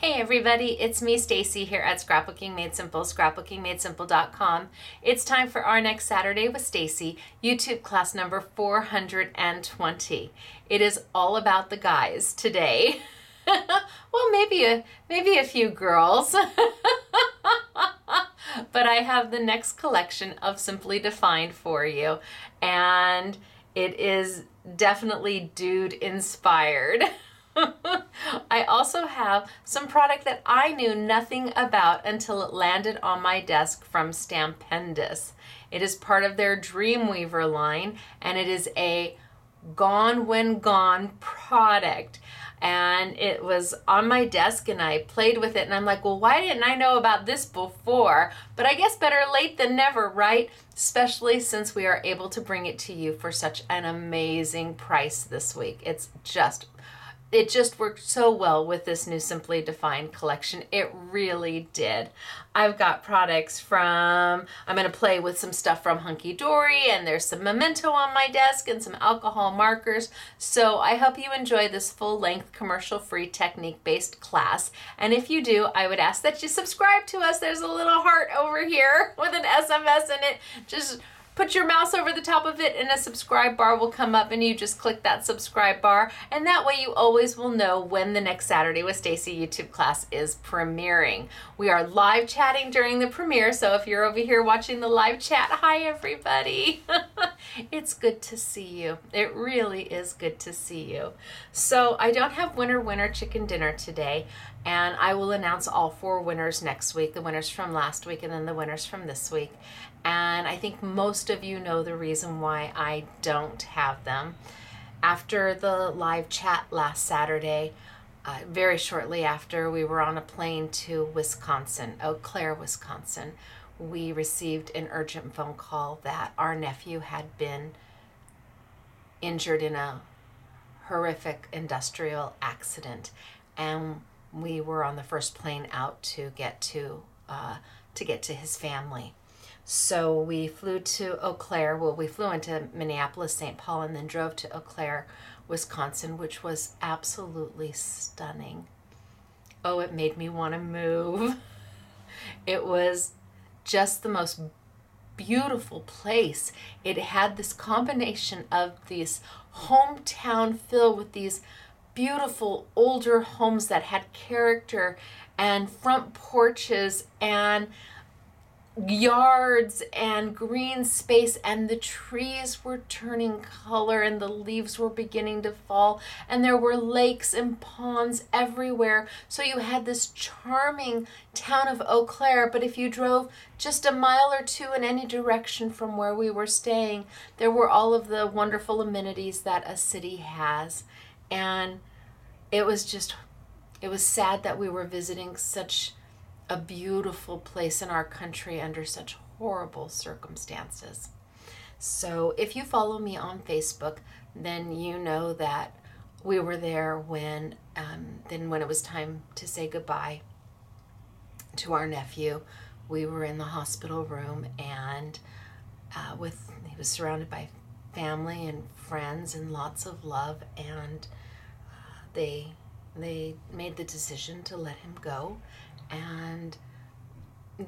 Hey everybody, it's me Stacey here at Scrapbooking Made Simple, scrapbookingmadesimple.com. It's time for our next Saturday with Stacey, YouTube class number 420. It is all about the guys today. well, maybe a maybe a few girls. but I have the next collection of Simply Defined for you and it is definitely dude inspired. I also have some product that I knew nothing about until it landed on my desk from Stampendous. It is part of their Dreamweaver line and it is a Gone When Gone product. And it was on my desk and I played with it and I'm like, well, why didn't I know about this before? But I guess better late than never, right? Especially since we are able to bring it to you for such an amazing price this week. It's just it just worked so well with this new Simply Defined collection. It really did. I've got products from, I'm going to play with some stuff from Hunky Dory, and there's some memento on my desk and some alcohol markers. So I hope you enjoy this full length commercial free technique based class. And if you do, I would ask that you subscribe to us. There's a little heart over here with an SMS in it. Just put your mouse over the top of it and a subscribe bar will come up and you just click that subscribe bar and that way you always will know when the next Saturday with Stacey YouTube class is premiering. We are live chatting during the premiere so if you're over here watching the live chat, hi everybody. it's good to see you. It really is good to see you. So I don't have winner winner chicken dinner today and I will announce all four winners next week, the winners from last week and then the winners from this week. And I think most of you know the reason why I don't have them. After the live chat last Saturday, uh, very shortly after we were on a plane to Wisconsin, Eau Claire, Wisconsin, we received an urgent phone call that our nephew had been injured in a horrific industrial accident. And we were on the first plane out to get to uh, to get to his family. So we flew to Eau Claire. Well, we flew into Minneapolis, St. Paul, and then drove to Eau Claire, Wisconsin, which was absolutely stunning. Oh, it made me want to move. It was just the most beautiful place. It had this combination of these hometown filled with these beautiful older homes that had character and front porches and yards and green space and the trees were turning color and the leaves were beginning to fall and there were lakes and ponds everywhere. So you had this charming town of Eau Claire but if you drove just a mile or two in any direction from where we were staying there were all of the wonderful amenities that a city has. And it was just it was sad that we were visiting such a beautiful place in our country under such horrible circumstances. So, if you follow me on Facebook, then you know that we were there when um, then when it was time to say goodbye to our nephew. We were in the hospital room, and uh, with he was surrounded by family and friends and lots of love, and uh, they they made the decision to let him go and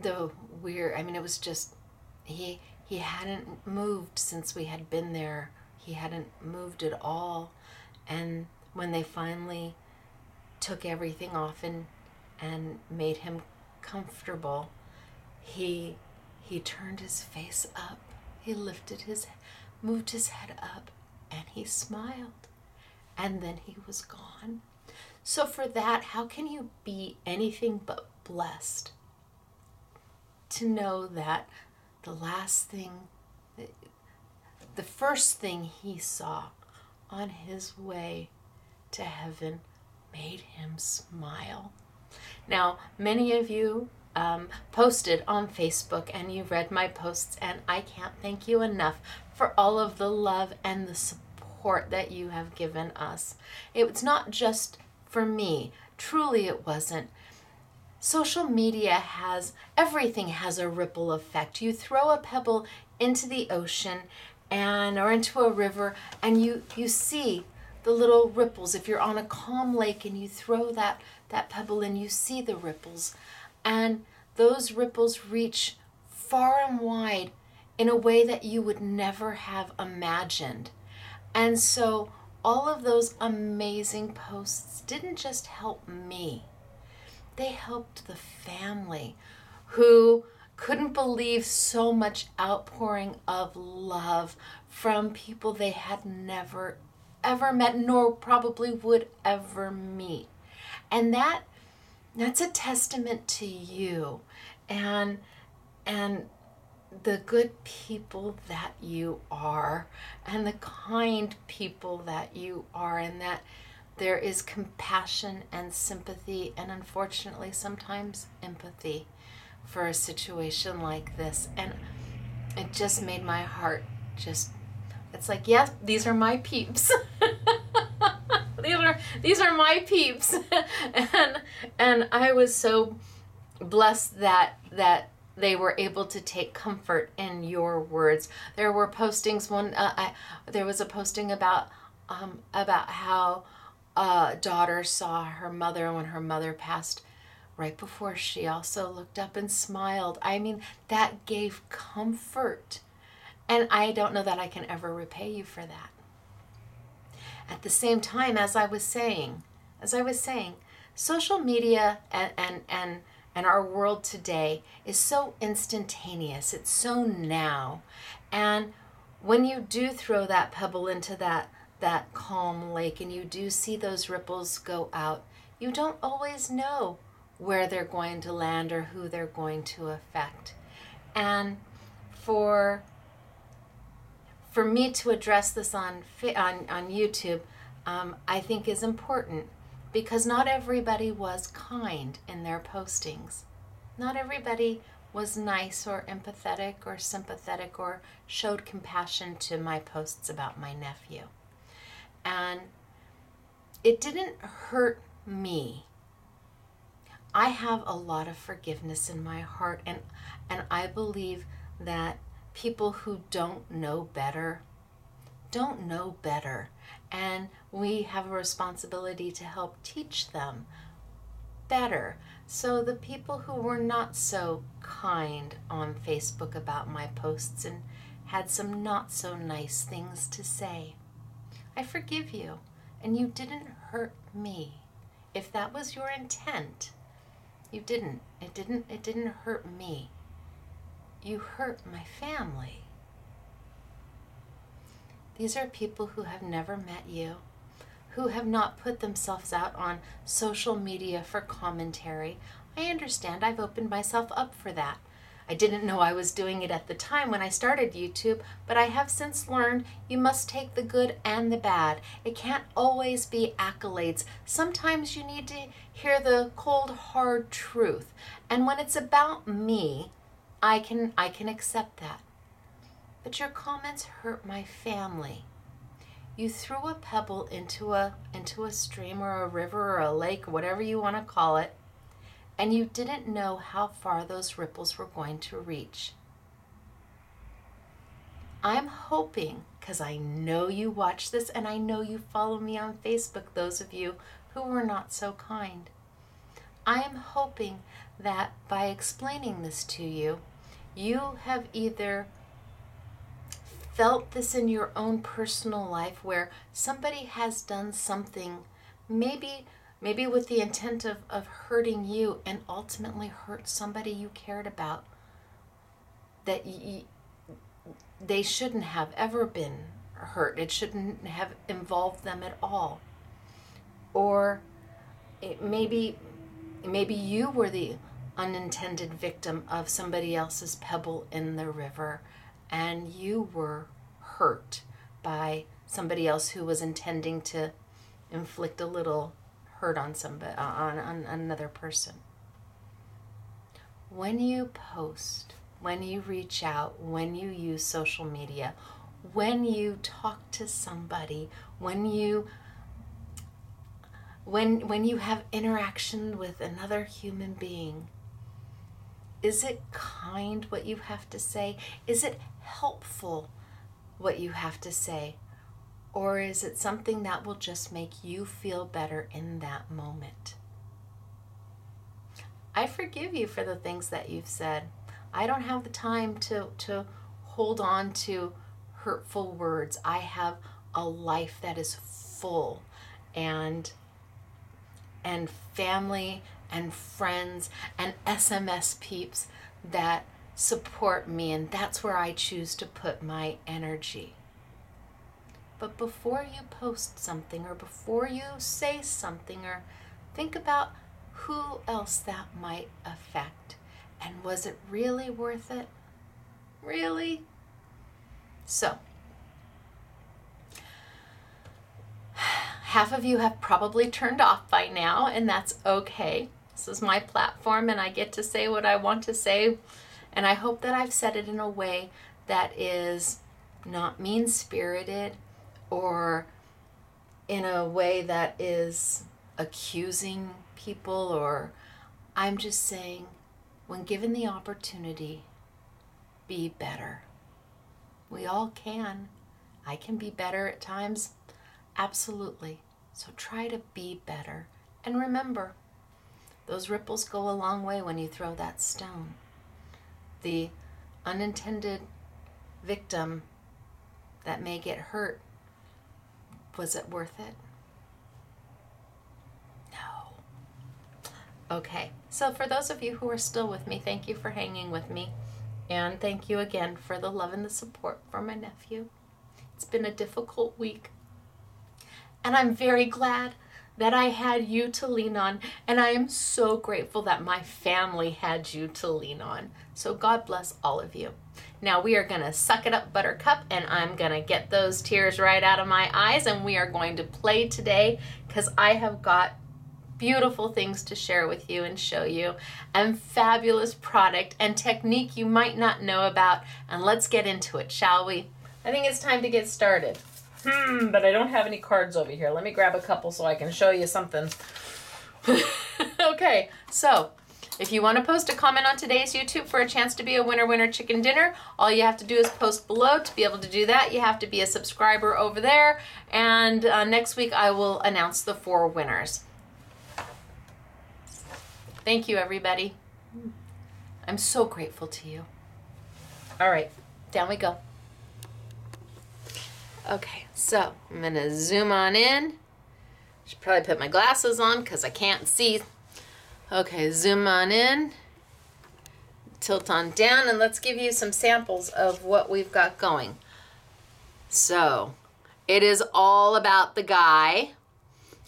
the weird i mean it was just he he hadn't moved since we had been there. He hadn't moved at all. And when they finally took everything off and and made him comfortable he he turned his face up. He lifted his moved his head up and he smiled. And then he was gone. So for that how can you be anything but blessed to know that the last thing, the first thing he saw on his way to heaven made him smile. Now, many of you um, posted on Facebook and you read my posts, and I can't thank you enough for all of the love and the support that you have given us. It's not just for me, truly, it wasn't social media has everything has a ripple effect. You throw a pebble into the ocean and or into a river and you you see the little ripples. If you're on a calm lake and you throw that, that pebble in, you see the ripples. And those ripples reach far and wide in a way that you would never have imagined. And so all of those amazing posts didn't just help me, they helped the family who couldn't believe so much outpouring of love from people they had never ever met nor probably would ever meet. And that that's a testament to you and and the good people that you are and the kind people that you are and that there is compassion and sympathy and unfortunately sometimes empathy for a situation like this. And it just made my heart just it's like yes these are my peeps. These are these are my peeps. And and i was so blessed that that they were able to take comfort in your words. There were postings one uh, I, there was a posting about um, about how a daughter saw her mother when her mother passed right before she also looked up and smiled i mean that gave comfort and i don't know that i can ever repay you for that at the same time, as I was saying, as I was saying, social media and, and, and, and our world today is so instantaneous. It's so now. And when you do throw that pebble into that, that calm lake and you do see those ripples go out, you don't always know where they're going to land or who they're going to affect. And for for me to address this on on, on YouTube, um, I think is important because not everybody was kind in their postings. Not everybody was nice or empathetic or sympathetic or showed compassion to my posts about my nephew. And it didn't hurt me. I have a lot of forgiveness in my heart and and I believe that people who don't know better don't know better. And we have a responsibility to help teach them better. So, the people who were not so kind on Facebook about my posts and had some not so nice things to say, I forgive you, and you didn't hurt me. If that was your intent, you didn't. It didn't it didn't hurt me you hurt my family. These are people who have never met you, who have not put themselves out on social media for commentary. I understand I've opened myself up for that. I didn't know I was doing it at the time when I started YouTube, but I have since learned you must take the good and the bad. It can't always be accolades. Sometimes you need to hear the cold, hard truth. And when it's about me, I can I can accept that. But your comments hurt my family. You threw a pebble into a into a stream or a river or a lake, whatever you want to call it, and you didn't know how far those ripples were going to reach. I'm hoping, because I know you watch this and I know you follow me on Facebook, those of you who were not so kind. I am hoping that by explaining this to you, you have either felt this in your own personal life where somebody has done something maybe maybe with the intent of, of hurting you and ultimately hurt somebody you cared about that they shouldn't have ever been hurt. It shouldn't have involved them at all. Or maybe maybe you were the unintended victim of somebody else's pebble in the river and you were hurt by somebody else who was intending to inflict a little hurt on somebody uh, on, on another person when you post when you reach out when you use social media when you talk to somebody when you when when you have interaction with another human being is it kind what you have to say? Is it helpful what you have to say? Or is it something that will just make you feel better in that moment? I forgive you for the things that you've said. I don't have the time to, to hold on to hurtful words. I have a life that is full and and family and friends and SMS peeps that support me and that's where I choose to put my energy. But before you post something or before you say something or think about who else that might affect and was it really worth it? Really? So, half of you have probably turned off by now, and that's okay. This is my platform, and I get to say what I want to say. And I hope that I've said it in a way that is not mean spirited or in a way that is accusing people, or I'm just saying, when given the opportunity, be better. We all can. I can be better at times. Absolutely. So try to be better. And remember, those ripples go a long way when you throw that stone. The unintended victim that may get hurt, was it worth it? No. Okay, so for those of you who are still with me, thank you for hanging with me. And thank you again for the love and the support for my nephew. It's been a difficult week. And I'm very glad that I had you to lean on. And I am so grateful that my family had you to lean on. So God bless all of you. Now we are going to suck it up, Buttercup, and I'm going to get those tears right out of my eyes. And we are going to play today because I have got beautiful things to share with you and show you, and fabulous product and technique you might not know about. And let's get into it, shall we? I think it's time to get started. Hmm, but I don't have any cards over here. Let me grab a couple so I can show you something. okay, so if you want to post a comment on today's YouTube for a chance to be a winner winner chicken dinner, all you have to do is post below. To be able to do that, you have to be a subscriber over there. And uh, next week, I will announce the four winners. Thank you, everybody. I'm so grateful to you. All right, down we go. Okay, so I'm to zoom on in. Should probably put my glasses on because I can't see. Okay, zoom on in. Tilt on down, and let's give you some samples of what we've got going. So, it is all about the guy.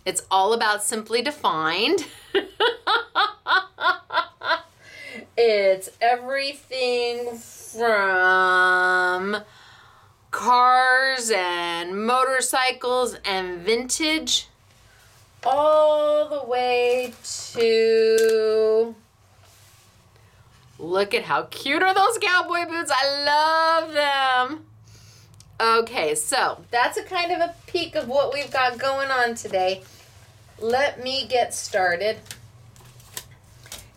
It's all about simply defined. it's everything from cars and motorcycles and vintage all the way to look at how cute are those cowboy boots. I love them. Okay so that's a kind of a peek of what we've got going on today. Let me get started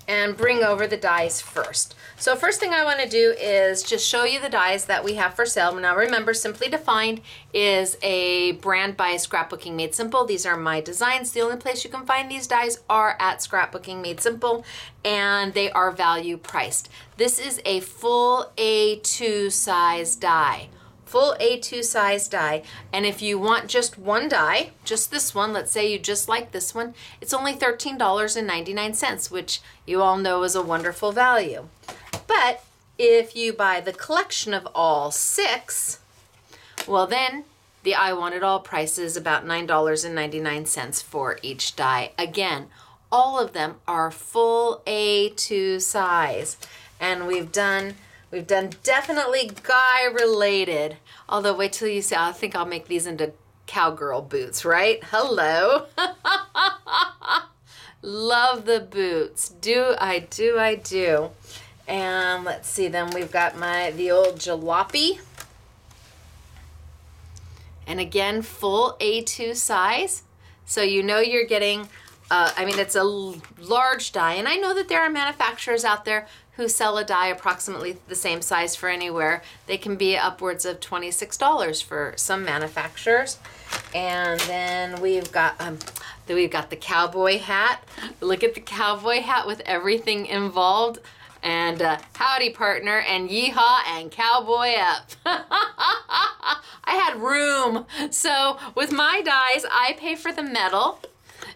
and bring over the dies first. So first thing I want to do is just show you the dies that we have for sale. Now remember, Simply Defined is a brand by Scrapbooking Made Simple. These are my designs. The only place you can find these dies are at Scrapbooking Made Simple and they are value priced. This is a full A2 size die full A2 size die. And if you want just one die, just this one, let's say you just like this one, it's only $13.99, which you all know is a wonderful value. But if you buy the collection of all six, well then the I Want It All price is about $9.99 for each die. Again, all of them are full A2 size. And we've done We've done definitely guy related. Although wait till you see, I think I'll make these into cowgirl boots, right? Hello. Love the boots. Do I, do I, do. And let's see, then we've got my, the old jalopy. And again, full A2 size. So you know you're getting, uh, I mean, it's a large die. And I know that there are manufacturers out there who sell a die approximately the same size for anywhere. They can be upwards of $26 for some manufacturers. And then we've got um, then we've got the cowboy hat. Look at the cowboy hat with everything involved. And uh, howdy, partner, and yeehaw, and cowboy up. I had room. So with my dies, I pay for the metal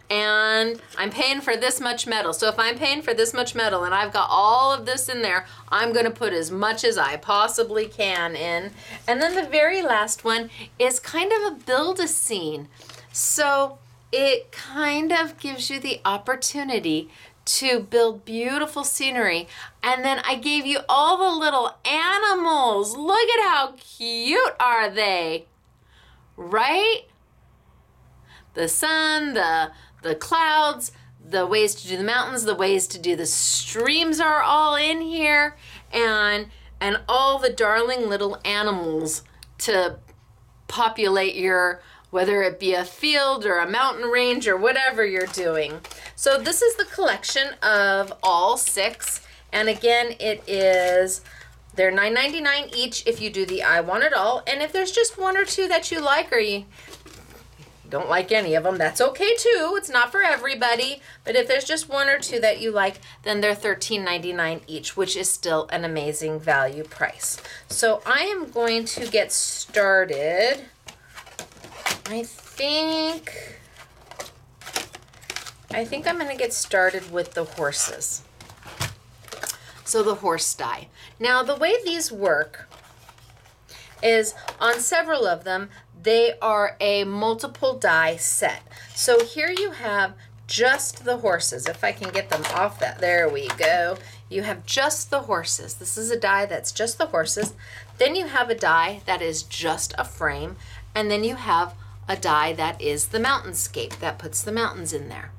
and I'm paying for this much metal. So if I'm paying for this much metal and I've got all of this in there, I'm gonna put as much as I possibly can in. And then the very last one is kind of a build a scene. So it kind of gives you the opportunity to build beautiful scenery. And then I gave you all the little animals. Look at how cute are they? Right? The sun, the the clouds, the ways to do the mountains, the ways to do the streams are all in here and and all the darling little animals to populate your whether it be a field or a mountain range or whatever you're doing. So this is the collection of all six and again it is they're $9.99 each if you do the I want it all and if there's just one or two that you like or you don't like any of them, that's okay too. It's not for everybody. But if there's just one or two that you like, then they're $13.99 each, which is still an amazing value price. So I am going to get started. I think I think I'm going to get started with the horses. So the horse die. Now the way these work is on several of them, they are a multiple die set. So here you have just the horses. If I can get them off that, there we go. You have just the horses. This is a die that's just the horses. Then you have a die that is just a frame. And then you have a die that is the mountainscape that puts the mountains in there.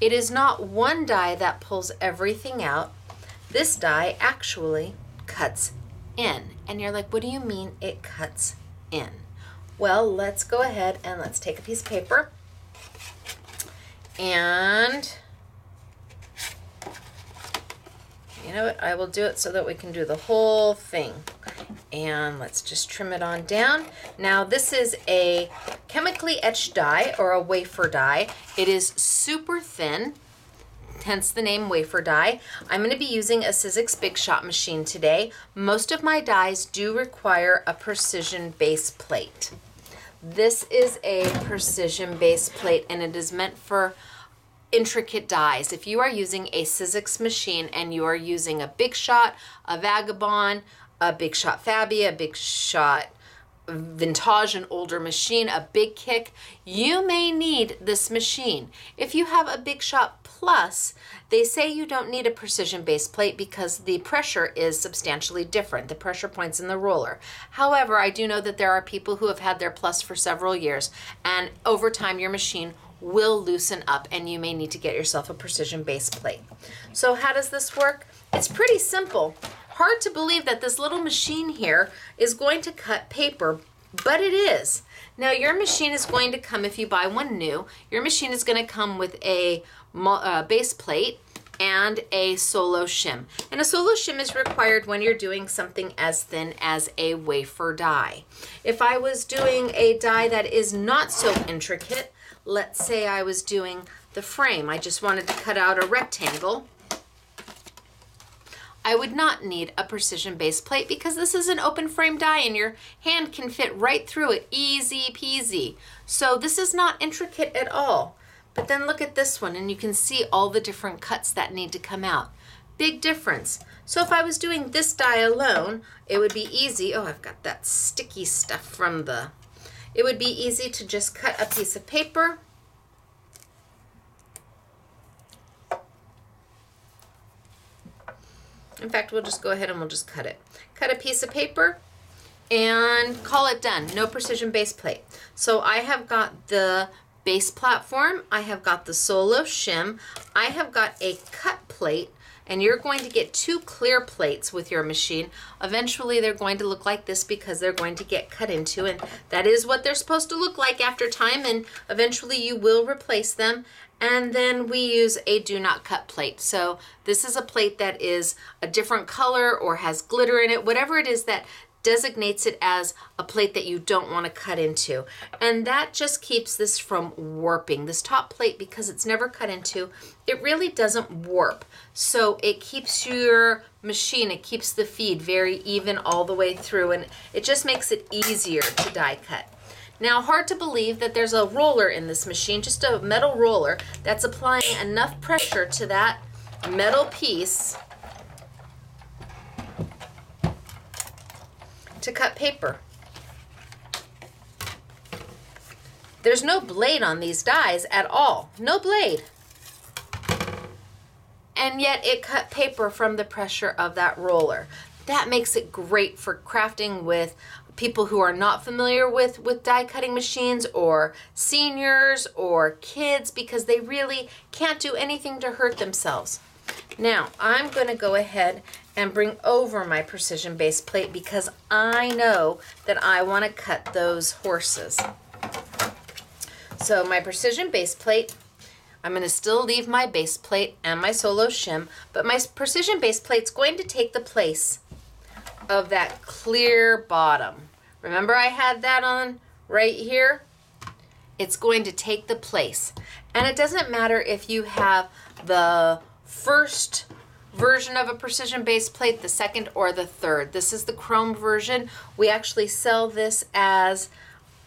It is not one die that pulls everything out. This die actually cuts in. And you're like, what do you mean it cuts in? Well, let's go ahead and let's take a piece of paper and you know what, I will do it so that we can do the whole thing. And let's just trim it on down. Now this is a chemically etched die or a wafer die. It is super thin hence the name wafer die. I'm going to be using a Sizzix Big Shot machine today. Most of my dies do require a precision base plate. This is a precision base plate and it is meant for intricate dies. If you are using a Sizzix machine and you are using a Big Shot, a Vagabond, a Big Shot Fabia, a Big Shot vintage and older machine, a big kick, you may need this machine. If you have a Big Shot Plus, they say you don't need a precision base plate because the pressure is substantially different, the pressure points in the roller. However, I do know that there are people who have had their Plus for several years, and over time your machine will loosen up and you may need to get yourself a precision base plate. So how does this work? It's pretty simple. Hard to believe that this little machine here is going to cut paper, but it is. Now your machine is going to come, if you buy one new, your machine is going to come with a uh, base plate and a solo shim. And a solo shim is required when you're doing something as thin as a wafer die. If I was doing a die that is not so intricate, let's say I was doing the frame, I just wanted to cut out a rectangle, I would not need a precision base plate because this is an open frame die and your hand can fit right through it, easy peasy. So this is not intricate at all. But then look at this one and you can see all the different cuts that need to come out. Big difference. So if I was doing this die alone, it would be easy. Oh, I've got that sticky stuff from the, it would be easy to just cut a piece of paper In fact, we'll just go ahead and we'll just cut it. Cut a piece of paper and call it done. No precision base plate. So I have got the base platform. I have got the solo shim. I have got a cut plate and you're going to get two clear plates with your machine. Eventually they're going to look like this because they're going to get cut into and that is what they're supposed to look like after time and eventually you will replace them And then we use a do not cut plate. So this is a plate that is a different color or has glitter in it, whatever it is that designates it as a plate that you don't want to cut into. And that just keeps this from warping. This top plate, because it's never cut into, it really doesn't warp. So it keeps your machine, it keeps the feed very even all the way through and it just makes it easier to die cut. Now, hard to believe that there's a roller in this machine, just a metal roller that's applying enough pressure to that metal piece to cut paper. There's no blade on these dies at all. No blade. And yet it cut paper from the pressure of that roller. That makes it great for crafting with people who are not familiar with, with die cutting machines or seniors or kids because they really can't do anything to hurt themselves. Now, I'm going to go ahead and bring over my precision base plate because I know that I want to cut those horses. So my precision base plate, I'm going to still leave my base plate and my solo shim, but my precision base plate's going to take the place of that clear bottom. Remember I had that on right here? It's going to take the place. And it doesn't matter if you have the first version of a precision base plate, the second or the third. This is the chrome version. We actually sell this as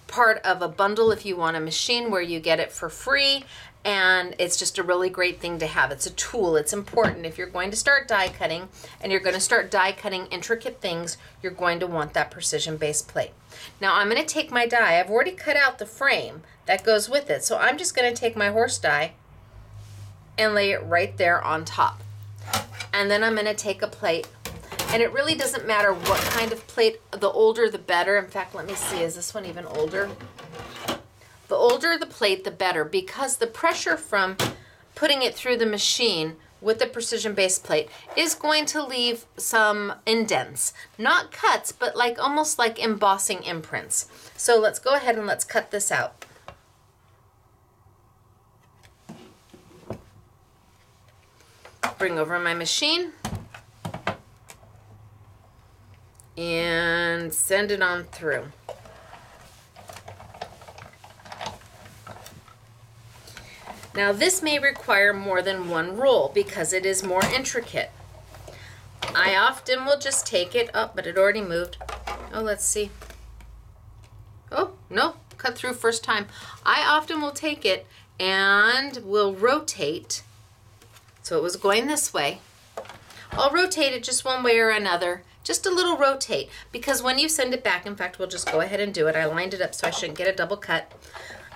part of a bundle if you want a machine where you get it for free and it's just a really great thing to have. It's a tool. It's important if you're going to start die cutting and you're going to start die cutting intricate things, you're going to want that precision base plate. Now I'm going to take my die. I've already cut out the frame that goes with it. So I'm just going to take my horse die and lay it right there on top. And then I'm going to take a plate. And it really doesn't matter what kind of plate, the older the better. In fact, let me see, is this one even older? The older the plate, the better because the pressure from putting it through the machine with the precision base plate is going to leave some indents. Not cuts, but like almost like embossing imprints. So let's go ahead and let's cut this out. bring over my machine and send it on through. Now this may require more than one roll because it is more intricate. I often will just take it up, oh, but it already moved. Oh, let's see. Oh, no, cut through first time. I often will take it and will rotate so it was going this way. I'll rotate it just one way or another, just a little rotate, because when you send it back, in fact, we'll just go ahead and do it. I lined it up so I shouldn't get a double cut.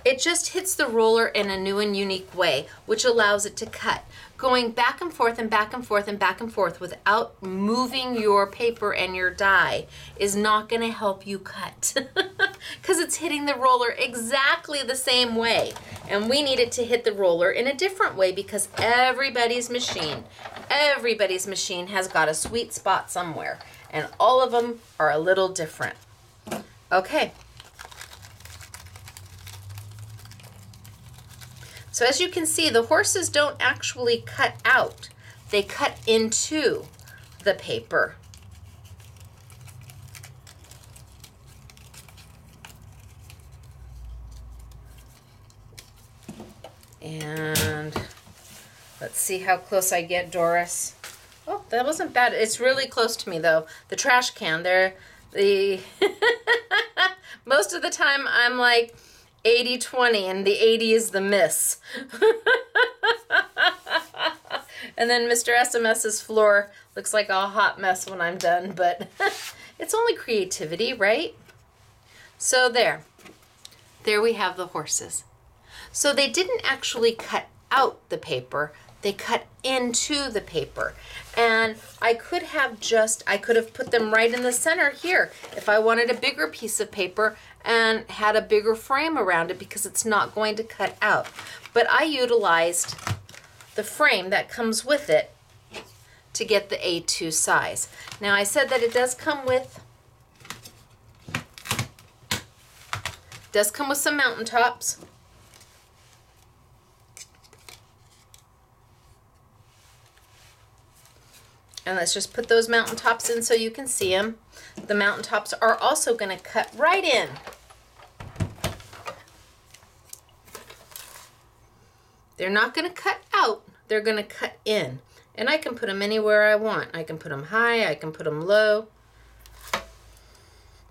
It just hits the roller in a new and unique way, which allows it to cut. Going back and forth and back and forth and back and forth without moving your paper and your die is not going to help you cut because it's hitting the roller exactly the same way. And we need it to hit the roller in a different way because everybody's machine, everybody's machine has got a sweet spot somewhere. And all of them are a little different. Okay, So as you can see, the horses don't actually cut out. They cut into the paper. And let's see how close I get, Doris. Oh, that wasn't bad. It's really close to me though. The trash can there, the most of the time I'm like 80 20 and the 80 is the miss. and then Mr. SMS's floor looks like a hot mess when I'm done, but it's only creativity, right? So there. There we have the horses. So they didn't actually cut out the paper, they cut into the paper. And I could have just, I could have put them right in the center here if I wanted a bigger piece of paper and had a bigger frame around it because it's not going to cut out. But I utilized the frame that comes with it to get the A2 size. Now I said that it does come with does come with some mountaintops. And let's just put those mountaintops in so you can see them. The mountaintops are also going to cut right in. They're not going to cut out, they're going to cut in. And I can put them anywhere I want. I can put them high, I can put them low,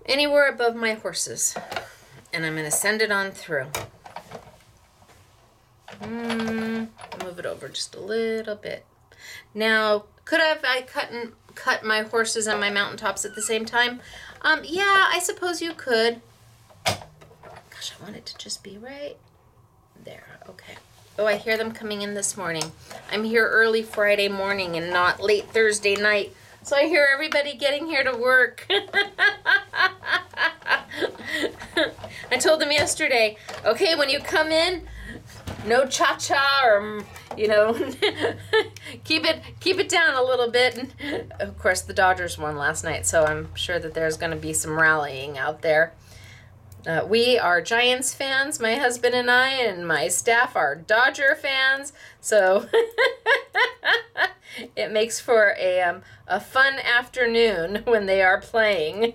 anywhere above my horses. And I'm going to send it on through. Mm, move it over just a little bit. Now, could have I cut and cut my horses and my mountaintops at the same time? Um, yeah, I suppose you could. Gosh, I want it to just be right there. Okay. Oh, I hear them coming in this morning. I'm here early Friday morning and not late Thursday night. So I hear everybody getting here to work. I told them yesterday, okay, when you come in, no cha cha or you know keep it keep it down a little bit. Of course the dodgers won last night so i'm sure that there's going to be some rallying out there. Uh, we are giants fans my husband and i and my staff are dodger fans so it makes for a, um, a fun afternoon when they are playing.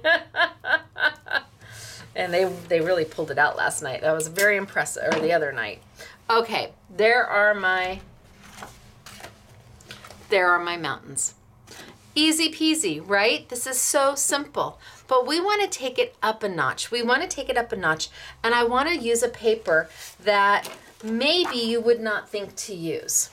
And they they really pulled it out last night. That was very impressive or the other night Okay, there are my there are my mountains. Easy peasy, right? This is so simple. But we want to take it up a notch. We want to take it up a notch. And I want to use a paper that maybe you would not think to use.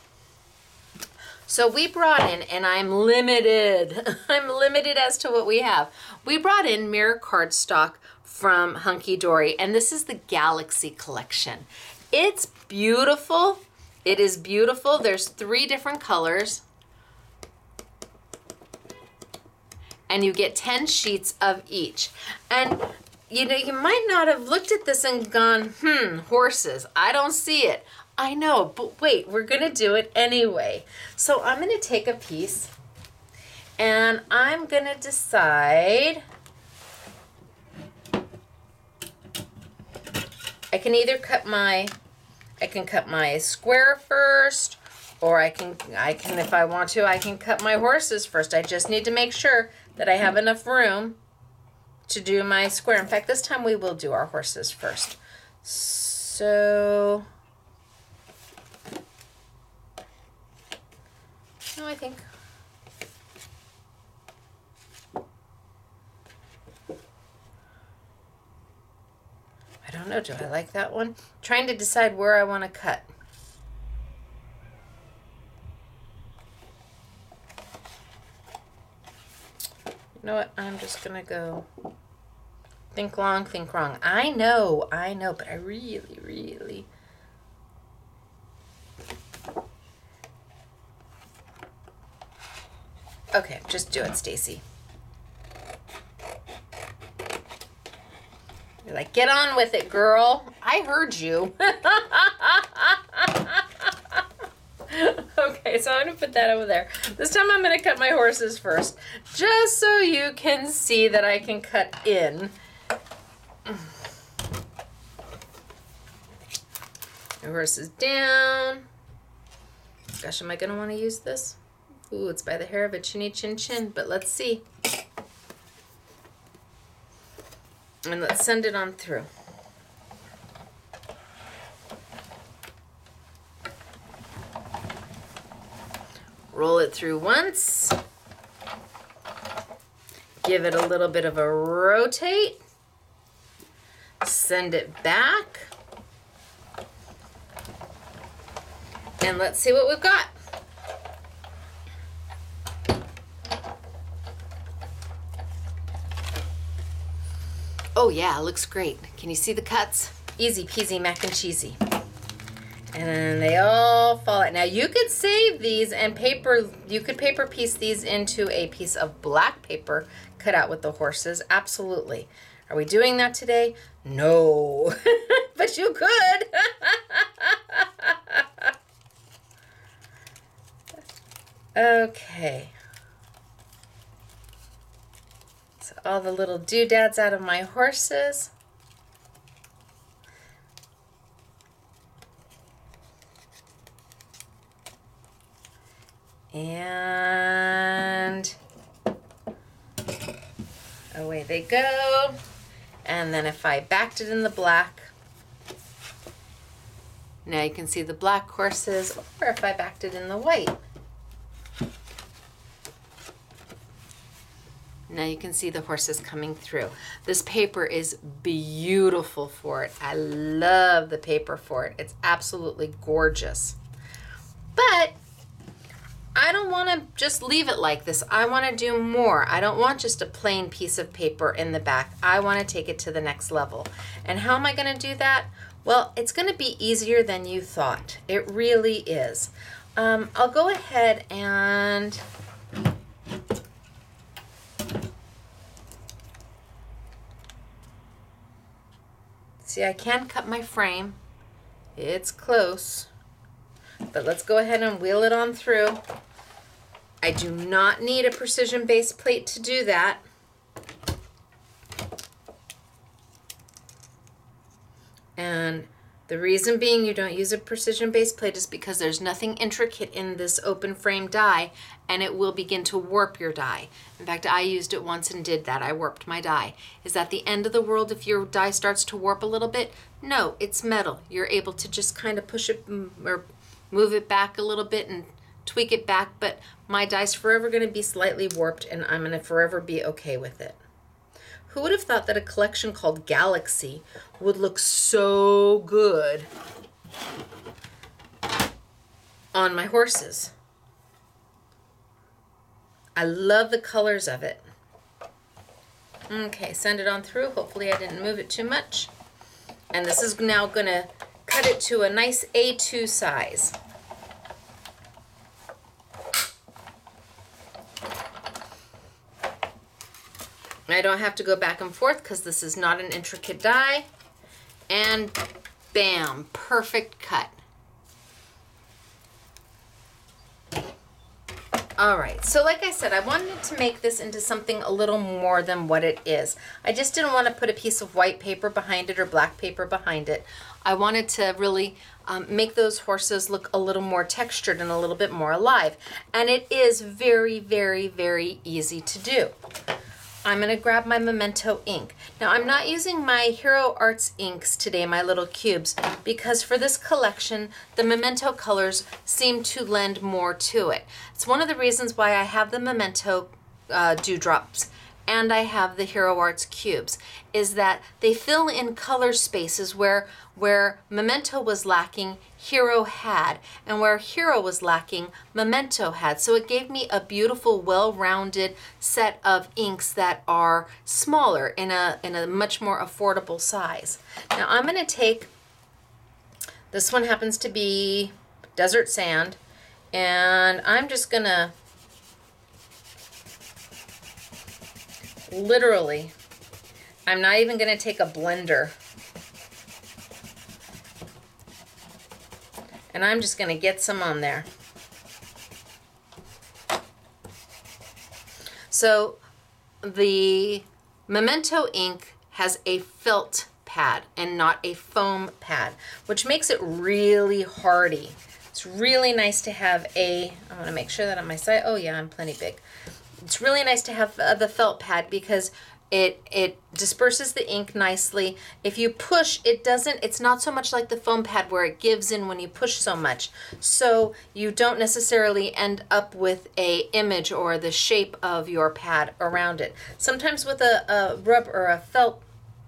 So we brought in, and I'm limited. I'm limited as to what we have. We brought in mirror cardstock from Hunky Dory, and this is the Galaxy collection. It's beautiful. It is beautiful. There's three different colors. And you get 10 sheets of each. And you know, you might not have looked at this and gone, hmm, horses. I don't see it. I know, but wait, we're to do it anyway. So I'm to take a piece and I'm to decide. I can either cut my I can cut my square first, or I can, I can, if I want to, I can cut my horses first. I just need to make sure that I have enough room to do my square. In fact, this time we will do our horses first. So, no, I think don't know. Do I like that one? Trying to decide where I want to cut. You know what? I'm just going to go think long, think wrong. I know, I know, but I really, really. Okay, just do it, Stacey. You're like, get on with it, girl. I heard you. okay, so I'm to put that over there. This time I'm to cut my horses first, just so you can see that I can cut in. The horse is down. Gosh, am I want to use this? Ooh, it's by the hair of a chinny chin chin, but let's see. And let's send it on through. Roll it through once. Give it a little bit of a rotate. Send it back. And let's see what we've got. Oh yeah, looks great. Can you see the cuts? Easy peasy mac and cheesy. And then they all fall out. Now you could save these and paper, you could paper piece these into a piece of black paper cut out with the horses. Absolutely. Are we doing that today? No, but you could. okay. all the little doodads out of my horses. And away they go. And then if I backed it in the black, now you can see the black horses, or if I backed it in the white. Now you can see the horses coming through. This paper is beautiful for it. I love the paper for it. It's absolutely gorgeous. But I don't want to just leave it like this. I want to do more. I don't want just a plain piece of paper in the back. I want to take it to the next level. And how am I going to do that? Well, it's going to be easier than you thought. It really is. Um, I'll go ahead and see I can cut my frame. It's close. But let's go ahead and wheel it on through. I do not need a precision base plate to do that. And the reason being you don't use a precision base plate is because there's nothing intricate in this open frame die and it will begin to warp your die. In fact, I used it once and did that. I warped my die. Is that the end of the world if your die starts to warp a little bit? No, it's metal. You're able to just kind of push it mm, or move it back a little bit and tweak it back, but my die's forever going to be slightly warped and I'm going to forever be okay with it. Who would have thought that a collection called Galaxy would look so good on my horses? I love the colors of it. Okay, send it on through. Hopefully I didn't move it too much. And this is now going to cut it to a nice A2 size. I don't have to go back and forth because this is not an intricate die. And bam, perfect cut. All right, so like I said, I wanted to make this into something a little more than what it is. I just didn't want to put a piece of white paper behind it or black paper behind it. I wanted to really um, make those horses look a little more textured and a little bit more alive. And it is very, very, very easy to do. I'm going to grab my Memento ink. Now I'm not using my Hero Arts inks today, my little cubes, because for this collection, the Memento colors seem to lend more to it. It's one of the reasons why I have the Memento uh, dewdrops and I have the Hero Arts cubes, is that they fill in color spaces where where Memento was lacking, Hero had, and where Hero was lacking, Memento had. So it gave me a beautiful, well-rounded set of inks that are smaller in a, in a much more affordable size. Now I'm going to take, this one happens to be Desert Sand, and I'm just going to literally, I'm not even going to take a blender And I'm just going to get some on there. So the Memento ink has a felt pad and not a foam pad, which makes it really hardy. It's really nice to have a, I want to make sure that on my side, oh yeah, I'm plenty big. It's really nice to have the felt pad because it it disperses the ink nicely. If you push, it doesn't, it's not so much like the foam pad where it gives in when you push so much. So you don't necessarily end up with a image or the shape of your pad around it. Sometimes with a, a rub or a felt,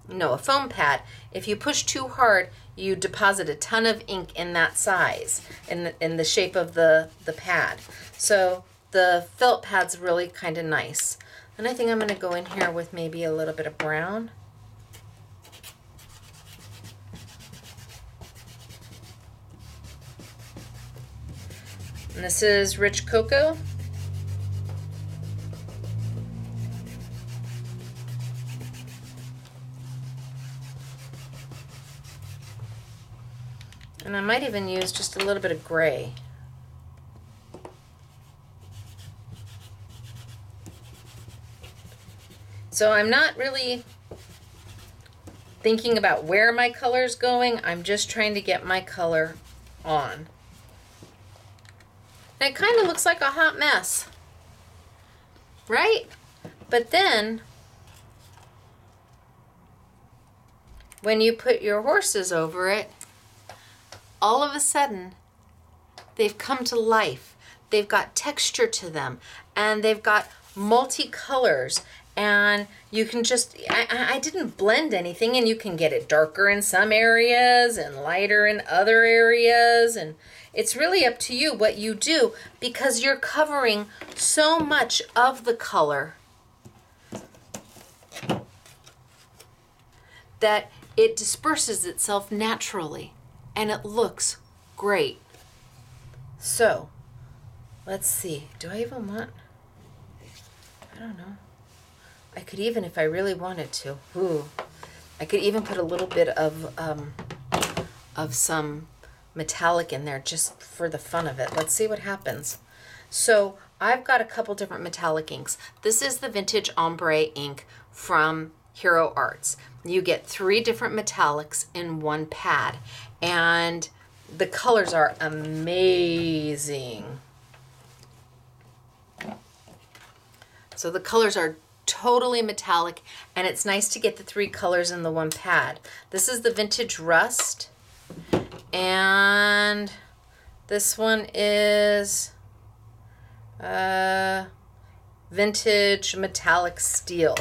no, a foam pad, if you push too hard, you deposit a ton of ink in that size, in the, in the shape of the, the pad. So the felt pad's really kind of nice. And I think I'm going to go in here with maybe a little bit of brown. And this is Rich Cocoa. And I might even use just a little bit of gray. So I'm not really thinking about where my color is going. I'm just trying to get my color on. And it kind of looks like a hot mess, right? But then when you put your horses over it, all of a sudden, they've come to life. They've got texture to them and they've got multicolors and you can just I, I didn't blend anything and you can get it darker in some areas and lighter in other areas and it's really up to you what you do because you're covering so much of the color that it disperses itself naturally and it looks great. So, let's see. Do I even want? I don't know. I could even, if I really wanted to, ooh, I could even put a little bit of um, of some metallic in there just for the fun of it. Let's see what happens. So I've got a couple different metallic inks. This is the Vintage Ombre ink from Hero Arts. You get three different metallics in one pad, and the colors are amazing. So the colors are totally metallic, and it's nice to get the three colors in the one pad. This is the Vintage Rust, and this one is uh, Vintage Metallic Steel.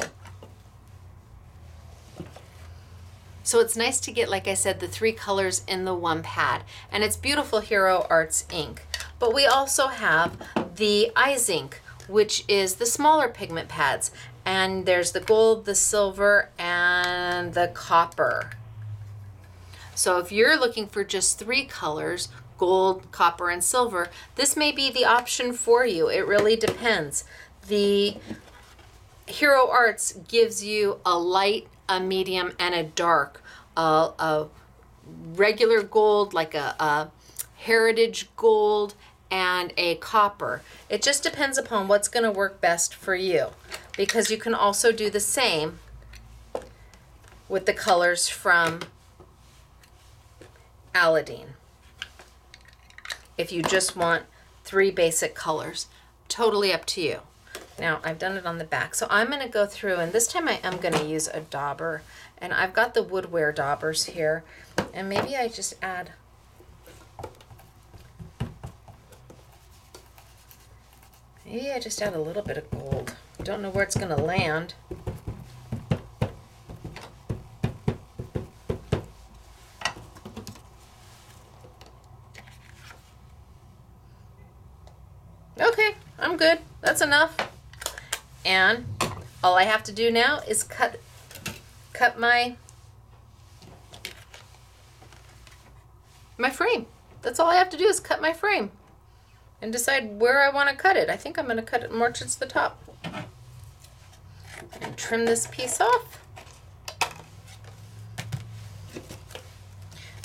So it's nice to get, like I said, the three colors in the one pad. And it's beautiful Hero Arts ink. But we also have the Izink, which is the smaller pigment pads. And there's the gold, the silver, and the copper. So if you're looking for just three colors, gold, copper, and silver, this may be the option for you. It really depends. The Hero Arts gives you a light, a medium, and a dark. Uh, a regular gold, like a, a heritage gold, and a copper. It just depends upon what's going to work best for you because you can also do the same with the colors from Aladine. If you just want three basic colors, totally up to you. Now I've done it on the back. So I'm going to go through and this time I am going to use a dauber and I've got the woodware daubers here and maybe I just add I just add a little bit of gold. Don't know where it's going to land. Okay, I'm good. That's enough. And all I have to do now is cut cut my my frame. That's all I have to do is cut my frame and decide where I want to cut it. I think I'm going to cut it more towards the top. And trim this piece off.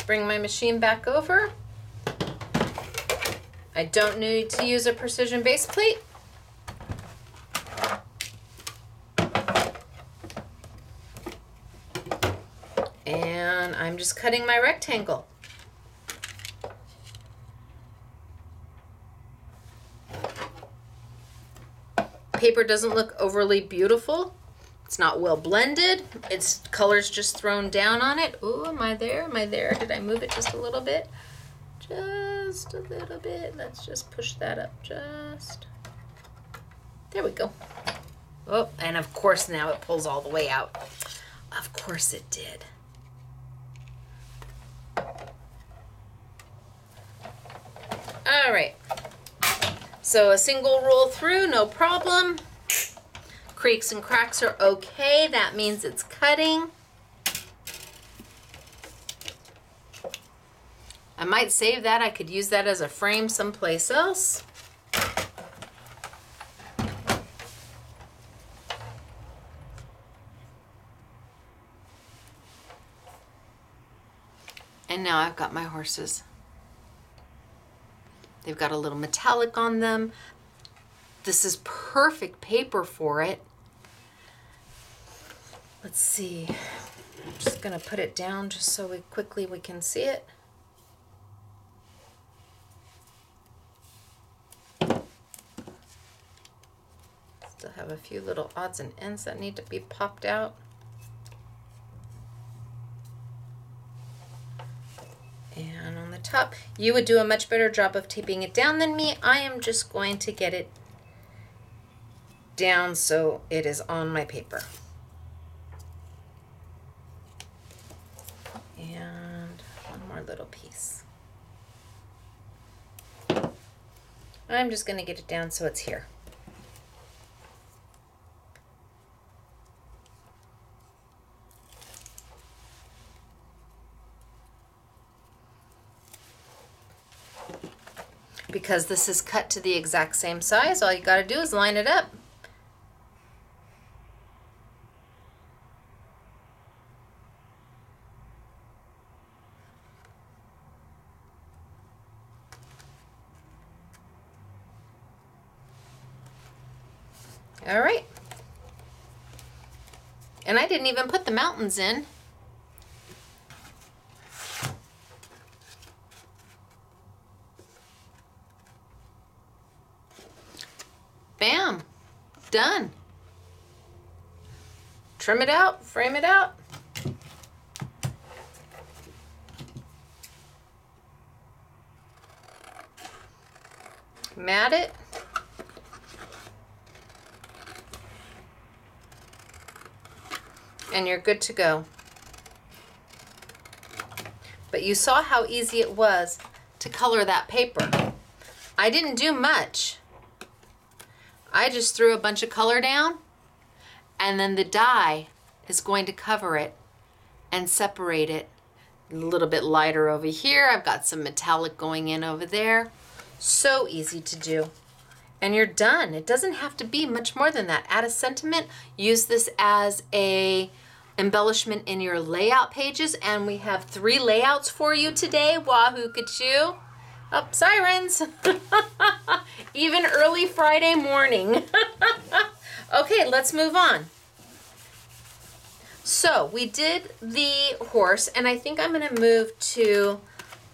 Bring my machine back over. I don't need to use a precision base plate. And I'm just cutting my rectangle. Paper doesn't look overly beautiful. It's not well blended. It's colors just thrown down on it. Oh, am I there? Am I there? Did I move it just a little bit? Just a little bit. Let's just push that up just. There we go. Oh, and of course now it pulls all the way out. Of course it did. All right. So a single roll through, no problem. Creaks and cracks are okay. That means it's cutting. I might save that. I could use that as a frame someplace else. And now I've got my horses. They've got a little metallic on them. This is perfect paper for it. Let's see. I'm just going to put it down just so we quickly we can see it. Still have a few little odds and ends that need to be popped out. Top. You would do a much better job of taping it down than me. I am just going to get it down so it is on my paper. And one more little piece. I'm just going to get it down so it's here. Because this is cut to the exact same size, all you got to do is line it up. All right. And I didn't even put the mountains in. Bam. Done. Trim it out, frame it out. Mat it. and you're good to go. But you saw how easy it was to color that paper. I didn't do much. I just threw a bunch of color down and then the dye is going to cover it and separate it. A little bit lighter over here. I've got some metallic going in over there. So easy to do. And you're done. It doesn't have to be much more than that. Add a sentiment. Use this as a embellishment in your layout pages. And we have three layouts for you today. Wahoo Kachoo. Up oh, sirens. Even early Friday morning. okay, let's move on. So we did the horse, and I think I'm going to move to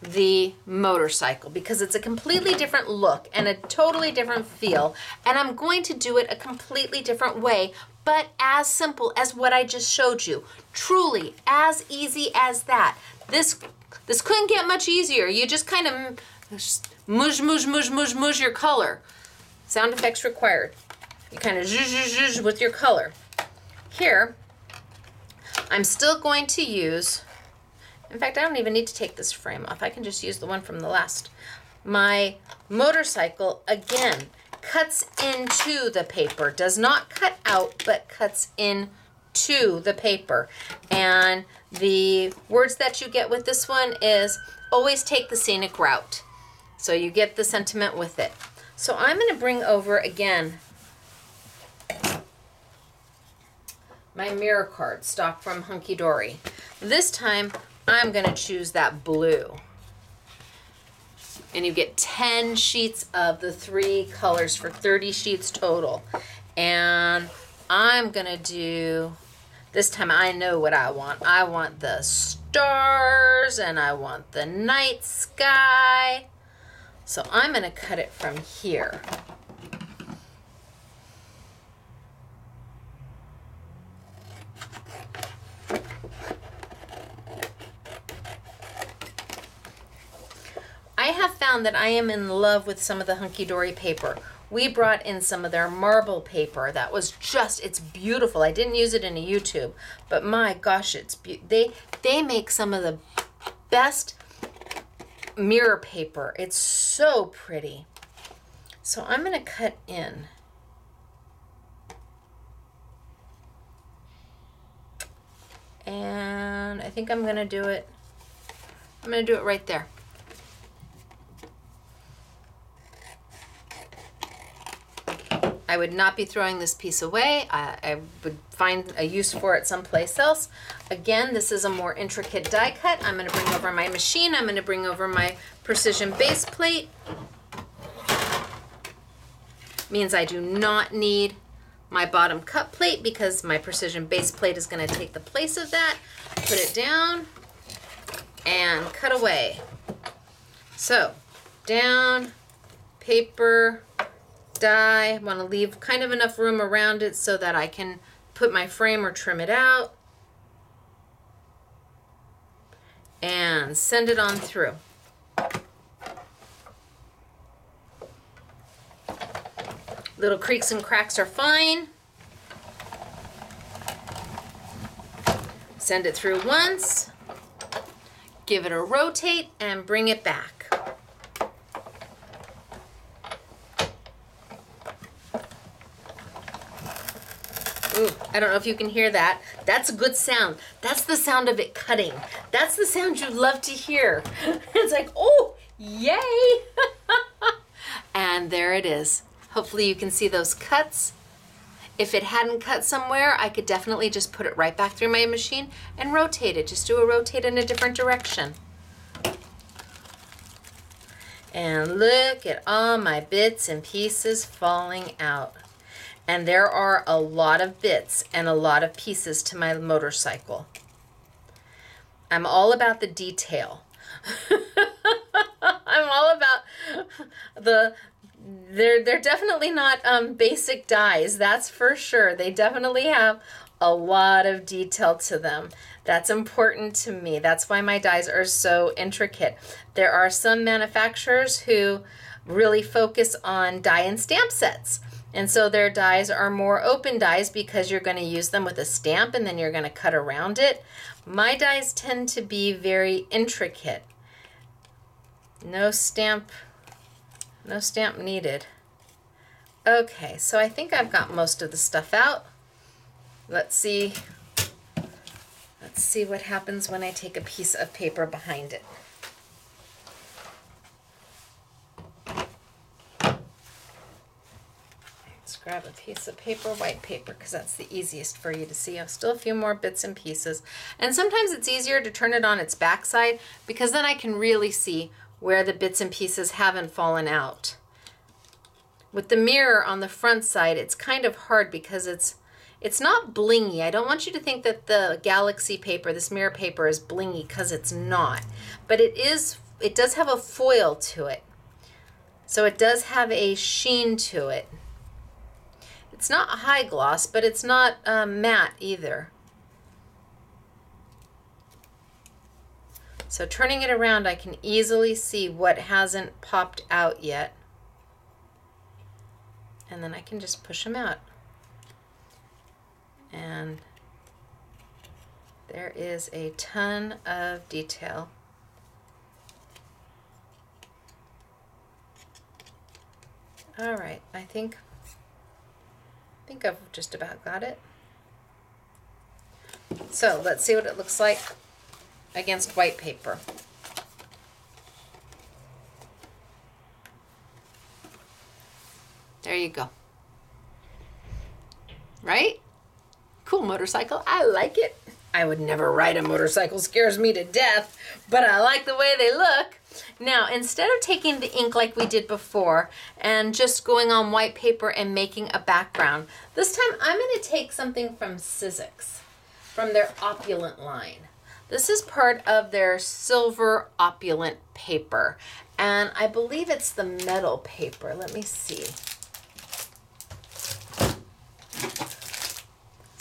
the motorcycle because it's a completely different look and a totally different feel. And I'm going to do it a completely different way, but as simple as what I just showed you. Truly as easy as that. This this couldn't get much easier. You just kind of mush, mush, mush, mush, mush your color. Sound effects required. You kind of zhuzh, zhuzh, zhuzh with your color. Here, I'm still going to use, in fact, I don't even need to take this frame off. I can just use the one from the last. My motorcycle, again, cuts into the paper. Does not cut out, but cuts into the paper. And the words that you get with this one is always take the scenic route. So you get the sentiment with it. So I'm going to bring over again my mirror card stock from Hunkydory. This time I'm going to choose that blue. And you get 10 sheets of the three colors for 30 sheets total. And I'm going to do, this time I know what I want. I want the stars and I want the night sky. So I'm going to cut it from here. I have found that I am in love with some of the Hunkydory paper. We brought in some of their marble paper that was just, it's beautiful. I didn't use it in a YouTube, but my gosh, it's, be- they, they make some of the best mirror paper. It's so pretty. So I'm going to cut in. And I think I'm going to do it, I'm going to do it right there. I would not be throwing this piece away. I, I, would find a use for it someplace else. Again, this is a more intricate die cut. I'm going to bring over my machine. I'm going to bring over my precision base plate. Means I do not need my bottom cut plate because my precision base plate is going to take the place of that. Put it down and cut away. So, down, paper, die. I want to leave kind of enough room around it so that I can put my frame or trim it out, and send it on through. Little creaks and cracks are fine. Send it through once, give it a rotate, and bring it back. I don't know if you can hear that. That's a good sound. That's the sound of it cutting. That's the sound you love to hear. It's like, oh, yay! and there it is. Hopefully you can see those cuts. If it hadn't cut somewhere, I could definitely just put it right back through my machine and rotate it. Just do a rotate in a different direction. And look at all my bits and pieces falling out. And there are a lot of bits and a lot of pieces to my motorcycle. I'm all about the detail. I'm all about the they're they're definitely not um, basic dies, that's for sure. They definitely have a lot of detail to them. That's important to me. That's why my dies are so intricate. There are some manufacturers who really focus on die and stamp sets. And so their dies are more open dies because you're going to use them with a stamp and then you're going to cut around it. My dies tend to be very intricate. No stamp, no stamp needed. Okay, so I think I've got most of the stuff out. Let's see, let's see what happens when I take a piece of paper behind it. Grab a piece of paper, white paper, because that's the easiest for you to see. I still a few more bits and pieces. And sometimes it's easier to turn it on its backside because then I can really see where the bits and pieces haven't fallen out. With the mirror on the front side, it's kind of hard because it's it's not blingy. I don't want you to think that the Galaxy paper, this mirror paper is blingy because it's not. But it is it does have a foil to it. So it does have a sheen to it. It's not high gloss, but it's not um, matte either. So turning it around, I can easily see what hasn't popped out yet. And then I can just push them out. And there is a ton of detail. All right, I think think I've just about got it. So let's see what it looks like against white paper. There you go. Right? Cool motorcycle. I like it. I would never ride a motorcycle, scares me to death, but I like the way they look. Now, instead of taking the ink like we did before and just going on white paper and making a background, this time I'm going to take something from Sizzix, from their Opulent line. This is part of their silver opulent paper. And I believe it's the metal paper. Let me see.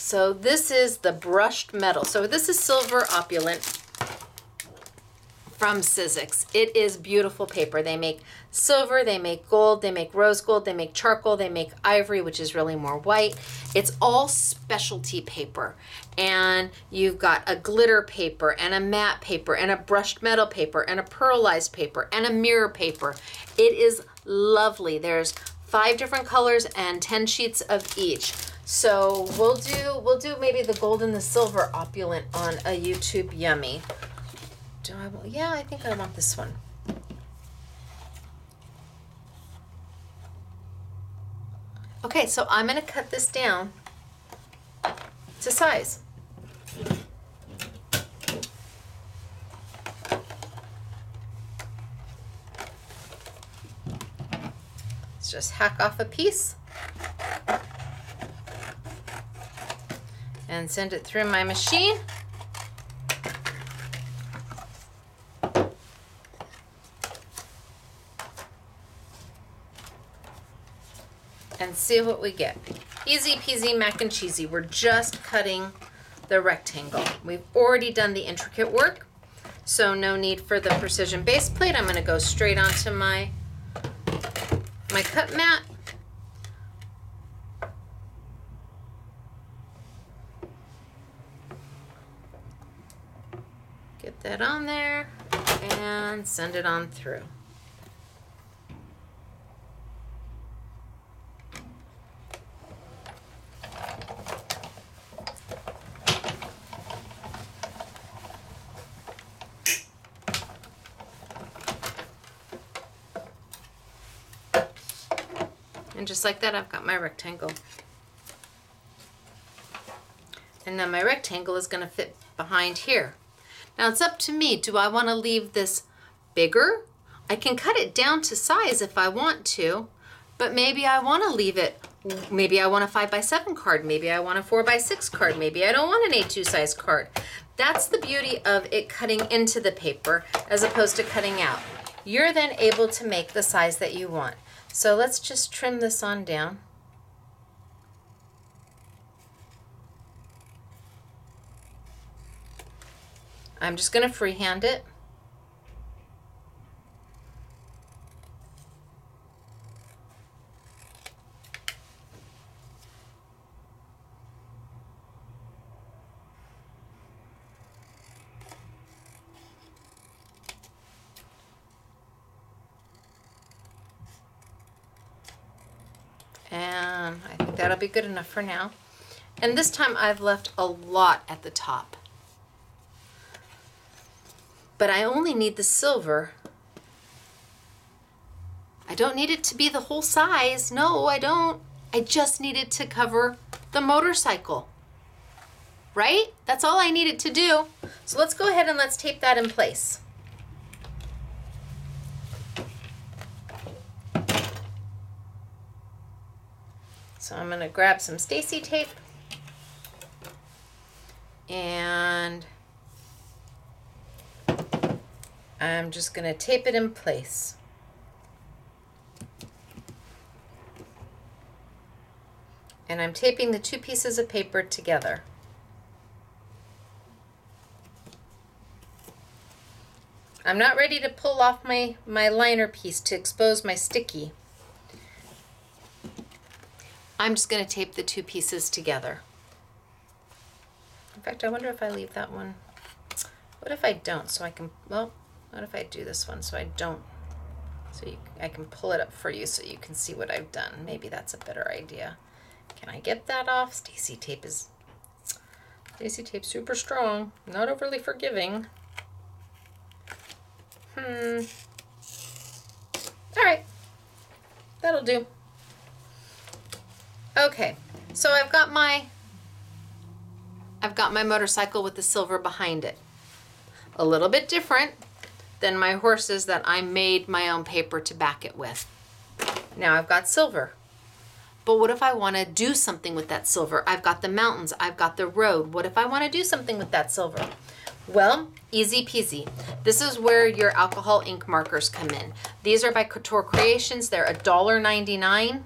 So this is the brushed metal. So this is silver opulent from Sizzix. It is beautiful paper. They make silver, they make gold, they make rose gold, they make charcoal, they make ivory, which is really more white. It's all specialty paper. And you've got a glitter paper and a matte paper and a brushed metal paper and a pearlized paper and a mirror paper. It is lovely. There's five different colors and 10 sheets of each. So we'll do we'll do maybe the gold and the silver opulent on a YouTube yummy. Do I want, yeah, I think I want this one. Okay, so I'm gonna cut this down to size. Let's just hack off a piece and send it through my machine. and see what we get. Easy peasy mac and cheesy. We're just cutting the rectangle. We've already done the intricate work, so no need for the precision base plate. I'm gonna go straight onto my, my cut mat, Get that on there and send it on through. And just like that, I've got my rectangle. And then my rectangle is going to fit behind here. Now it's up to me. Do I want to leave this bigger? I can cut it down to size if I want to, but maybe I want to leave it, maybe I want a 5 by 7 card, maybe I want a 4 by 6 card, maybe I don't want an A2 size card. That's the beauty of it cutting into the paper as opposed to cutting out. You're then able to make the size that you want. So let's just trim this on down. I'm just going to freehand it. And I think that'll be good enough for now. And this time I've left a lot at the top. But I only need the silver. I don't need it to be the whole size. No, I don't. I just need it to cover the motorcycle. Right? That's all I need it to do. So let's go ahead and let's tape that in place. So I'm going to grab some Stacey tape and I'm just going to tape it in place. And I'm taping the two pieces of paper together. I'm not ready to pull off my, my liner piece to expose my sticky. I'm just going to tape the two pieces together. In fact, I wonder if I leave that one. What if I don't? So I can, well, what if I do this one so I don't, so you, I can pull it up for you so you can see what I've done. Maybe that's a better idea. Can I get that off? Stacey tape is, Stacey tape super strong, not overly forgiving. Hmm. All right, that'll do. Okay, so I've got my I've got my motorcycle with the silver behind it. A little bit different than my horses that I made my own paper to back it with. Now I've got silver. But what if I want to do something with that silver? I've got the mountains, I've got the road. What if I want to do something with that silver? Well, easy peasy. This is where your alcohol ink markers come in. These are by Couture Creations. They're $1.99.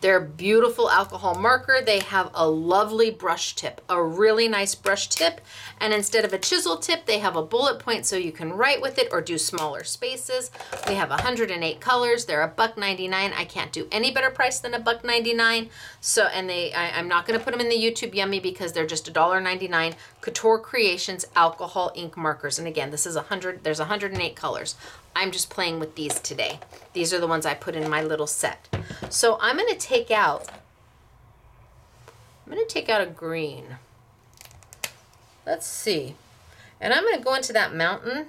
They're beautiful alcohol marker. They have a lovely brush tip, a really nice brush tip. And instead of a chisel tip, they have a bullet point so you can write with it or do smaller spaces. We have 108 colors. They're a buck 99. I can't do any better price than a buck 99. So, and they, I, am not gonna put them in the YouTube Yummy because they're just $1.99. Couture Creations alcohol ink markers. And again, this is 100, there's 108 colors. I'm just playing with these today. These are the ones I put in my little set. So I'm going to take out, I'm going to take out a green. Let's see. And I'm going to go into that mountain.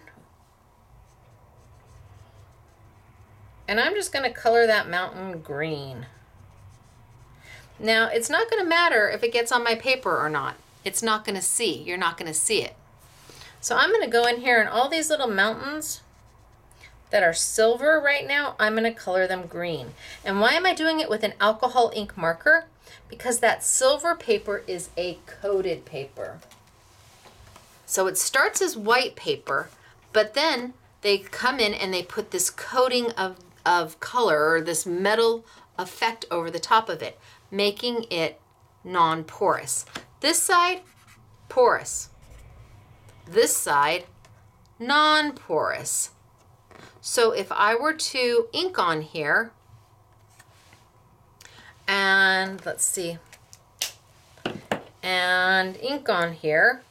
And I'm just going to color that mountain green. Now, it's not going to matter if it gets on my paper or not. It's not going to see. You're not going to see it. So I'm going to go in here and all these little mountains, that are silver right now, I'm going to color them green. And why am I doing it with an alcohol ink marker? Because that silver paper is a coated paper. So it starts as white paper, but then they come in and they put this coating of, of color or this metal effect over the top of it, making it non-porous. This side, porous. This side, non-porous. So if I were to ink on here, and let's see, and ink on here,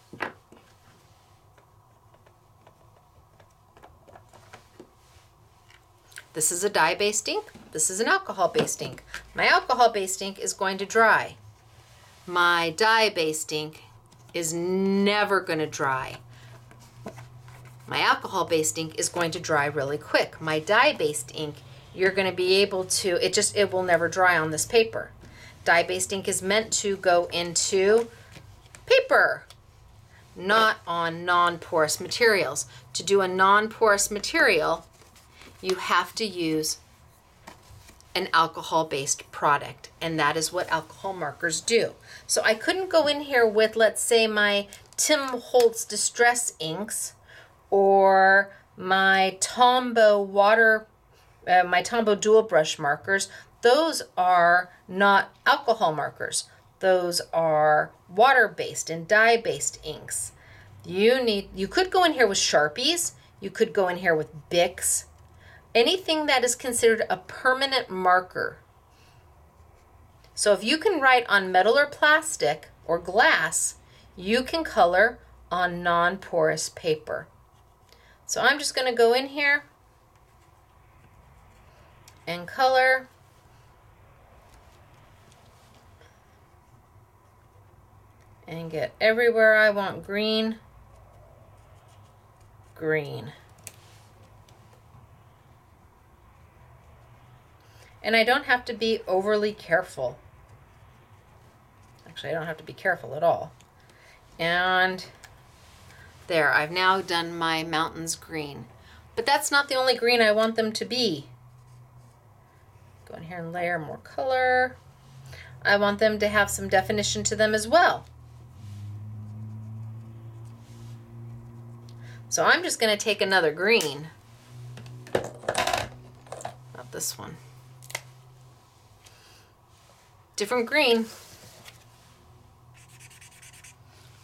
This is a dye-based ink. This is an alcohol-based ink. My alcohol-based ink is going to dry. My dye-based ink is never going to dry. My alcohol-based ink is going to dry really quick. My dye-based ink, you're going to be able to, it just, it will never dry on this paper. Dye-based ink is meant to go into paper, not on non-porous materials. To do a non-porous material, you have to use an alcohol-based product, and that is what alcohol markers do. So I couldn't go in here with, let's say, my Tim Holtz Distress inks or my Tombow water, uh, my Tombow dual brush markers. Those are not alcohol markers. Those are water-based and dye-based inks. You need, you could go in here with Sharpies. You could go in here with Bics. Anything that is considered a permanent marker. So if you can write on metal or plastic or glass, you can color on non-porous paper. So I'm just going to go in here and color and get everywhere I want green, green. And I don't have to be overly careful. Actually, I don't have to be careful at all. And there, I've now done my mountains green. But that's not the only green I want them to be. Go in here and layer more color. I want them to have some definition to them as well. So I'm just going to take another green. Not this one. Different green.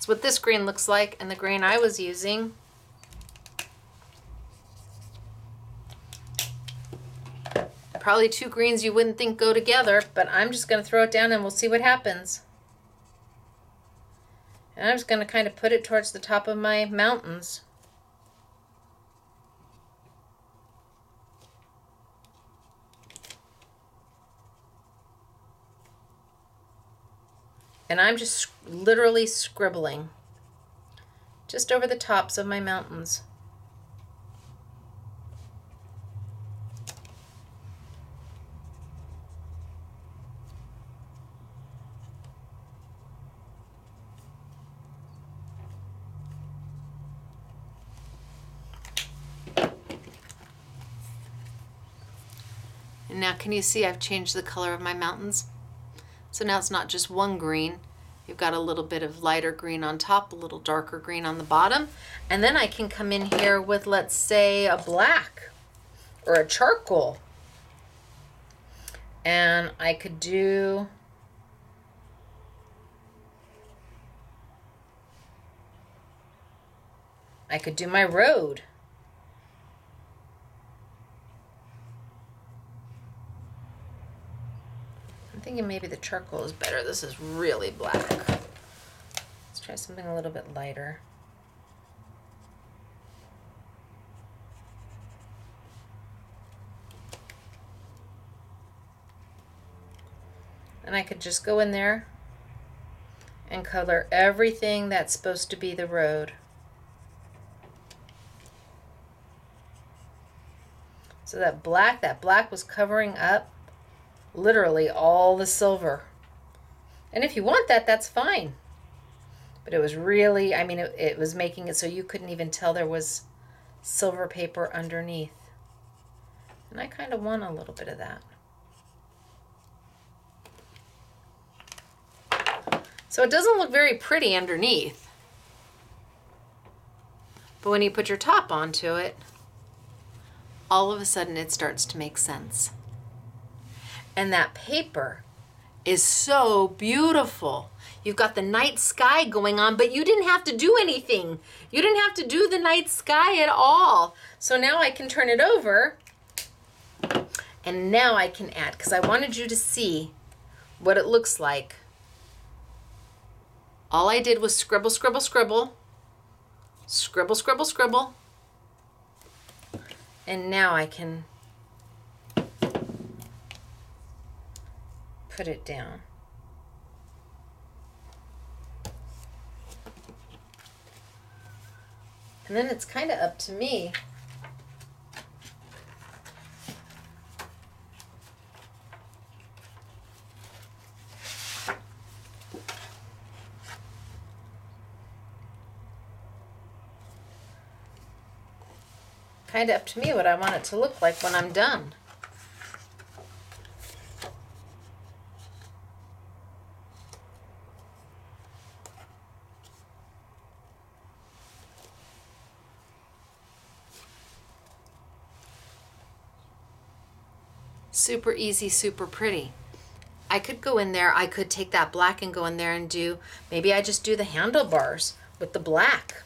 It's what this green looks like and the green I was using. Probably two greens you wouldn't think go together, but I'm just going to throw it down and we'll see what happens. And I'm just going to kind of put it towards the top of my mountains. And I'm just literally scribbling just over the tops of my mountains. And now can you see I've changed the color of my mountains? So now it's not just one green. You've got a little bit of lighter green on top, a little darker green on the bottom. And then I can come in here with, let's say, a black or a charcoal. And I could do... I could do my road. Thinking maybe the charcoal is better. This is really black. Let's try something a little bit lighter. And I could just go in there and color everything that's supposed to be the road. So that black, that black was covering up literally all the silver. And if you want that, that's fine. But it was really, I mean, it, it was making it so you couldn't even tell there was silver paper underneath. And I kind of want a little bit of that. So it doesn't look very pretty underneath. But when you put your top onto it, all of a sudden it starts to make sense. And that paper is so beautiful. You've got the night sky going on, but you didn't have to do anything. You didn't have to do the night sky at all. So now I can turn it over and now I can add, because I wanted you to see what it looks like. All I did was scribble, scribble, scribble, scribble, scribble, scribble. And now I can put it down. And then it's kind of up to me. Kind of up to me what I want it to look like when I'm done. Super easy, super pretty. I could go in there, I could take that black and go in there and do, maybe I just do the handlebars with the black.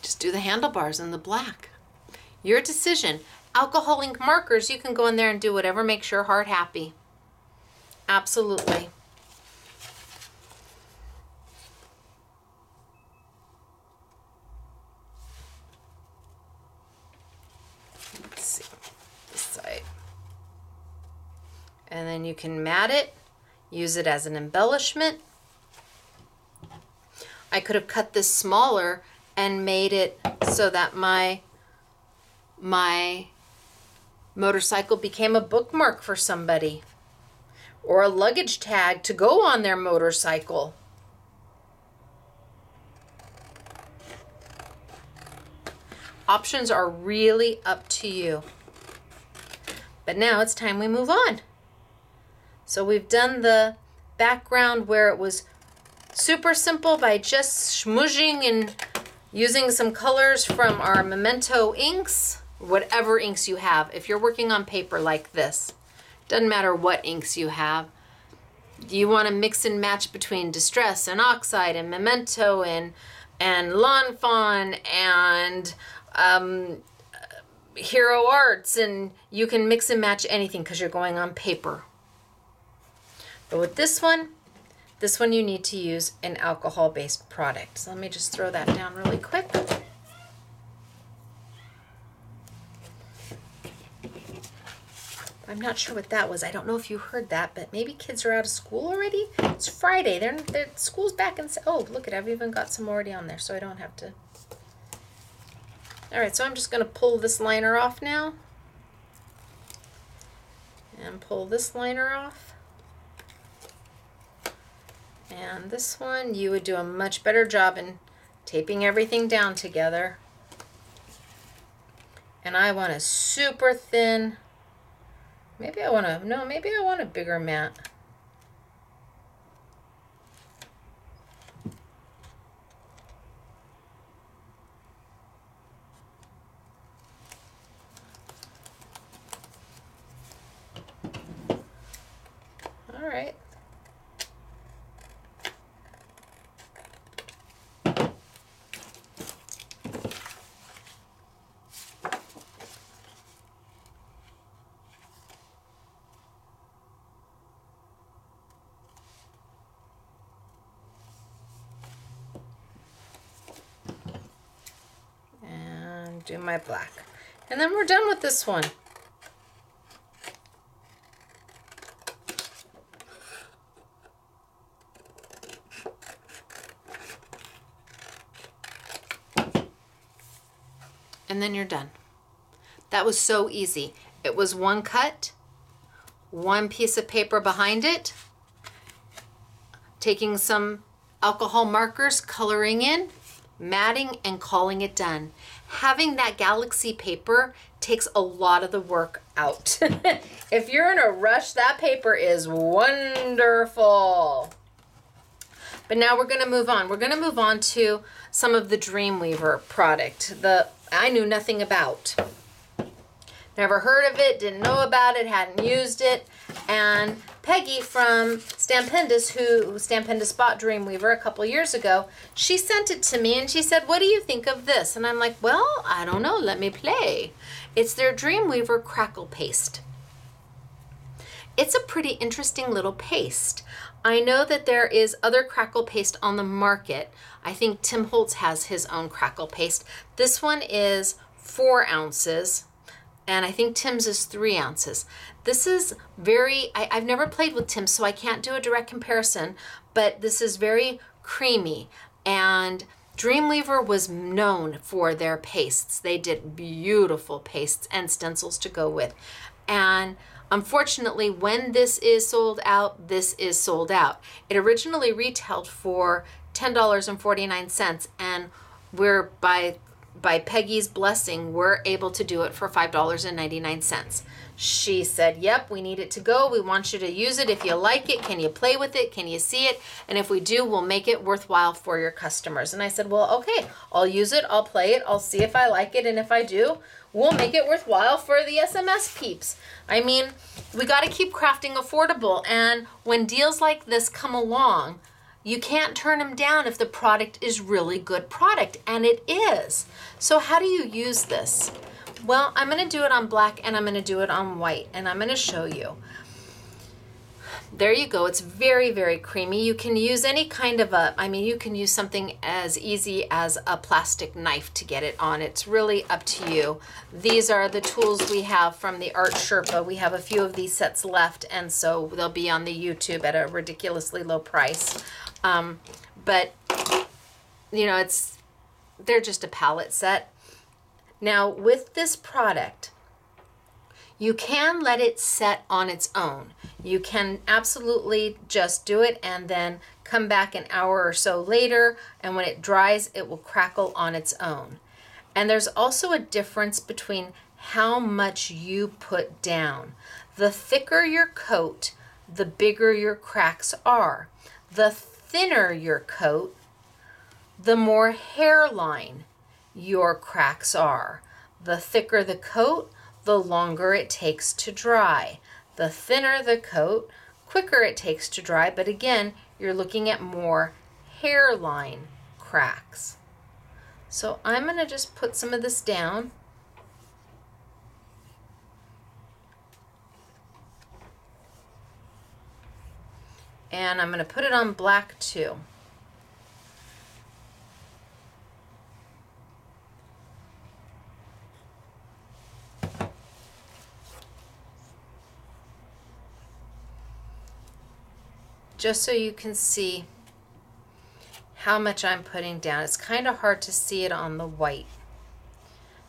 Just do the handlebars in the black. Your decision. Alcohol ink markers, you can go in there and do whatever makes your heart happy. Absolutely. Let's see this side. And then you can mat it, use it as an embellishment. I could have cut this smaller and made it so that my my motorcycle became a bookmark for somebody or a luggage tag to go on their motorcycle. Options are really up to you. But now it's time we move on. So we've done the background where it was super simple by just smudging and using some colors from our Memento inks, whatever inks you have. If you're working on paper like this, doesn't matter what inks you have. You want to mix and match between Distress and Oxide and Memento and and Lawn Fawn and um, Hero Arts and you can mix and match anything because you're going on paper. But with this one, this one you need to use an alcohol-based product. So let me just throw that down really quick. I'm not sure what that was. I don't know if you heard that, but maybe kids are out of school already. It's Friday. They're, they're school's back and oh look at I've even got some already on there, so I don't have to. All right, so I'm just going to pull this liner off now, and pull this liner off. And this one, you would do a much better job in taping everything down together. And I want a super thin Maybe I want to, no, maybe I want a bigger mat. All right. do my black. And then we're done with this one. And then you're done. That was so easy. It was one cut, one piece of paper behind it, taking some alcohol markers, coloring in, matting, and calling it done having that galaxy paper takes a lot of the work out. if you're in a rush, that paper is wonderful. But now we're going to move on. We're going to move on to some of the Dreamweaver product. The I knew nothing about. Never heard of it, didn't know about it, hadn't used it. And Peggy from Stampendous, who Stampendous bought Dreamweaver a couple years ago, she sent it to me and she said, What do you think of this? And I'm like, Well, I don't know, let me play. It's their Dreamweaver crackle paste. It's a pretty interesting little paste. I know that there is other crackle paste on the market. I think Tim Holtz has his own crackle paste. This one is four ounces, and I think Tim's is three ounces. This is very, I, have never played with Tim's, so I can't do a direct comparison, but this is very creamy. And Dreamweaver was known for their pastes. They did beautiful pastes and stencils to go with. And unfortunately, when this is sold out, this is sold out. It originally retailed for $10.49 and we're by by Peggy's blessing, we're able to do it for $5.99. She said, Yep, we need it to go. We want you to use it. If you like it, can you play with it? Can you see it? And if we do, we'll make it worthwhile for your customers. And I said, Well, okay, I'll use it. I'll play it. I'll see if I like it. And if I do, we'll make it worthwhile for the SMS peeps. I mean, we got to keep crafting affordable. And when deals like this come along, you can't turn them down if the product is really good product and it is so how do you use this? Well i'm going to do it on black and i'm going to do it on white and i'm going to show you. There you go. It's very very creamy. You can use any kind of a i mean you can use something as easy as a plastic knife to get it on. It's really up to you. These are the tools we have from the art sherpa. We have a few of these sets left and so they'll be on the youtube at a ridiculously low price. Um, but you know, it's they're just a palette set. Now, with this product, you can let it set on its own. You can absolutely just do it and then come back an hour or so later, and when it dries, it will crackle on its own. And there's also a difference between how much you put down. The thicker your coat, the bigger your cracks are. The thinner your coat, the more hairline your cracks are. The thicker the coat, the longer it takes to dry. The thinner the coat, quicker it takes to dry, but again, you're looking at more hairline cracks. So I'm going to just put some of this down. and I'm going to put it on black too. Just so you can see how much I'm putting down. It's kind of hard to see it on the white.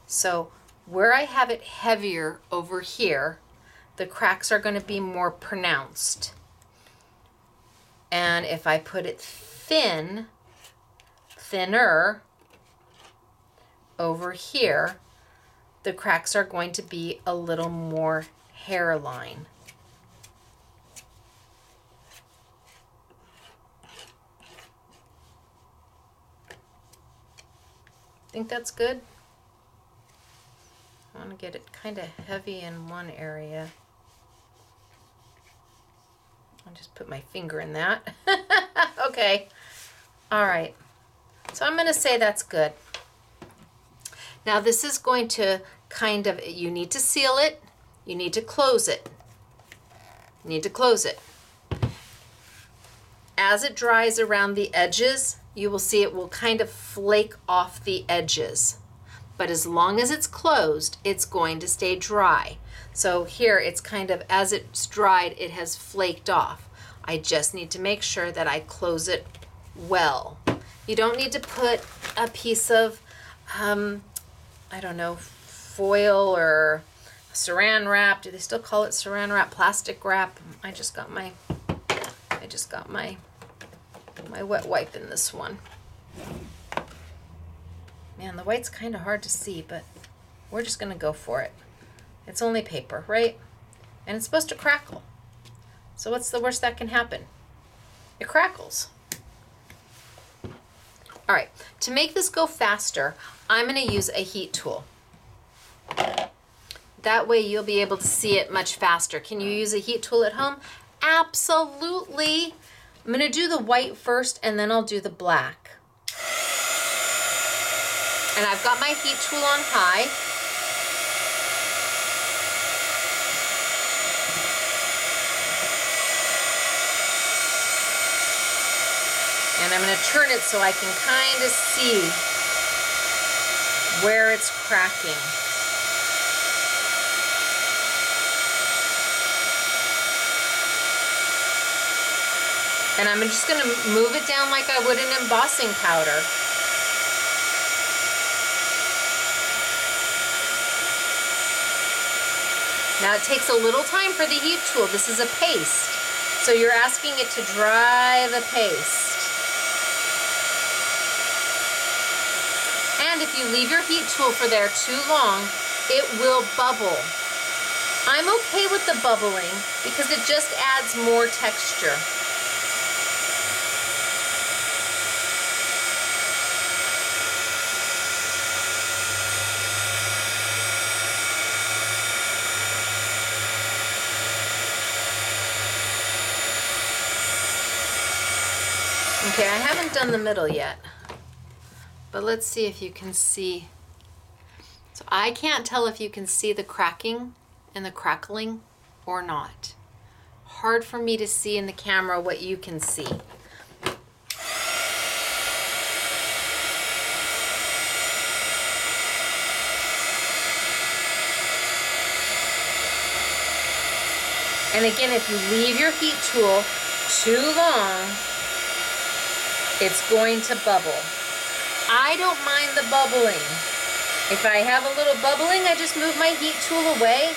So where I have it heavier over here, the cracks are going to be more pronounced. And if I put it thin, thinner over here, the cracks are going to be a little more hairline. Think that's good? I want to get it kind of heavy in one area. I'll just put my finger in that. okay. All right. So I'm going to say that's good. Now this is going to kind of, you need to seal it. You need to close it. You need to close it. As it dries around the edges, you will see it will kind of flake off the edges. But as long as it's closed, it's going to stay dry. So here it's kind of, as it's dried, it has flaked off. I just need to make sure that I close it well. You don't need to put a piece of, um, I don't know, foil or saran wrap. Do they still call it saran wrap? Plastic wrap. I just got my, I just got my, my wet wipe in this one. Man, the white's kind of hard to see, but we're just going to go for it. It's only paper, right? And it's supposed to crackle. So what's the worst that can happen? It crackles. All right, to make this go faster, I'm gonna use a heat tool. That way you'll be able to see it much faster. Can you use a heat tool at home? Absolutely. I'm gonna do the white first and then I'll do the black. And I've got my heat tool on high. And I'm going to turn it so I can kind of see where it's cracking. And I'm just going to move it down like I would an embossing powder. Now it takes a little time for the heat tool. This is a paste. So you're asking it to dry the paste. And if you leave your heat tool for there too long, it will bubble. I'm okay with the bubbling because it just adds more texture. Okay, I haven't done the middle yet. But let's see if you can see. So I can't tell if you can see the cracking and the crackling or not. Hard for me to see in the camera what you can see. And again, if you leave your heat tool too long, it's going to bubble. I don't mind the bubbling. If I have a little bubbling, I just move my heat tool away.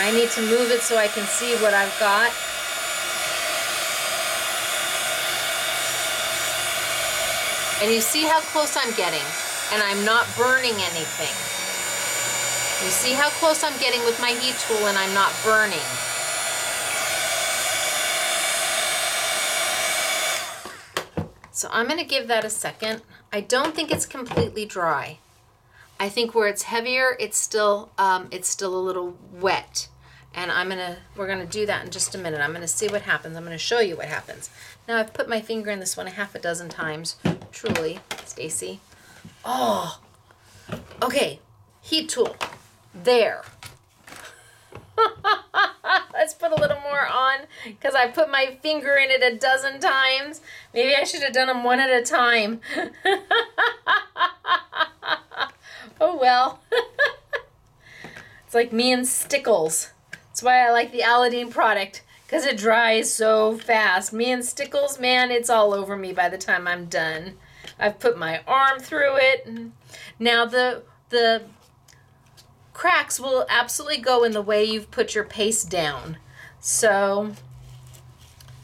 I need to move it so I can see what I've got. And you see how close I'm getting, and I'm not burning anything. You see how close I'm getting with my heat tool and I'm not burning. So I'm going to give that a second. I don't think it's completely dry. I think where it's heavier, it's still um, it's still a little wet. And I'm gonna we're gonna do that in just a minute. I'm gonna see what happens. I'm gonna show you what happens. Now I've put my finger in this one a half a dozen times. Truly, Stacey. Oh, okay. Heat tool. There. Let's put a little more on because I put my finger in it a dozen times. Maybe I should have done them one at a time. oh well. it's like me and Stickles. That's why I like the Aladine product because it dries so fast. Me and Stickles, man, it's all over me by the time I'm done. I've put my arm through it. and Now the the cracks will absolutely go in the way you've put your paste down. So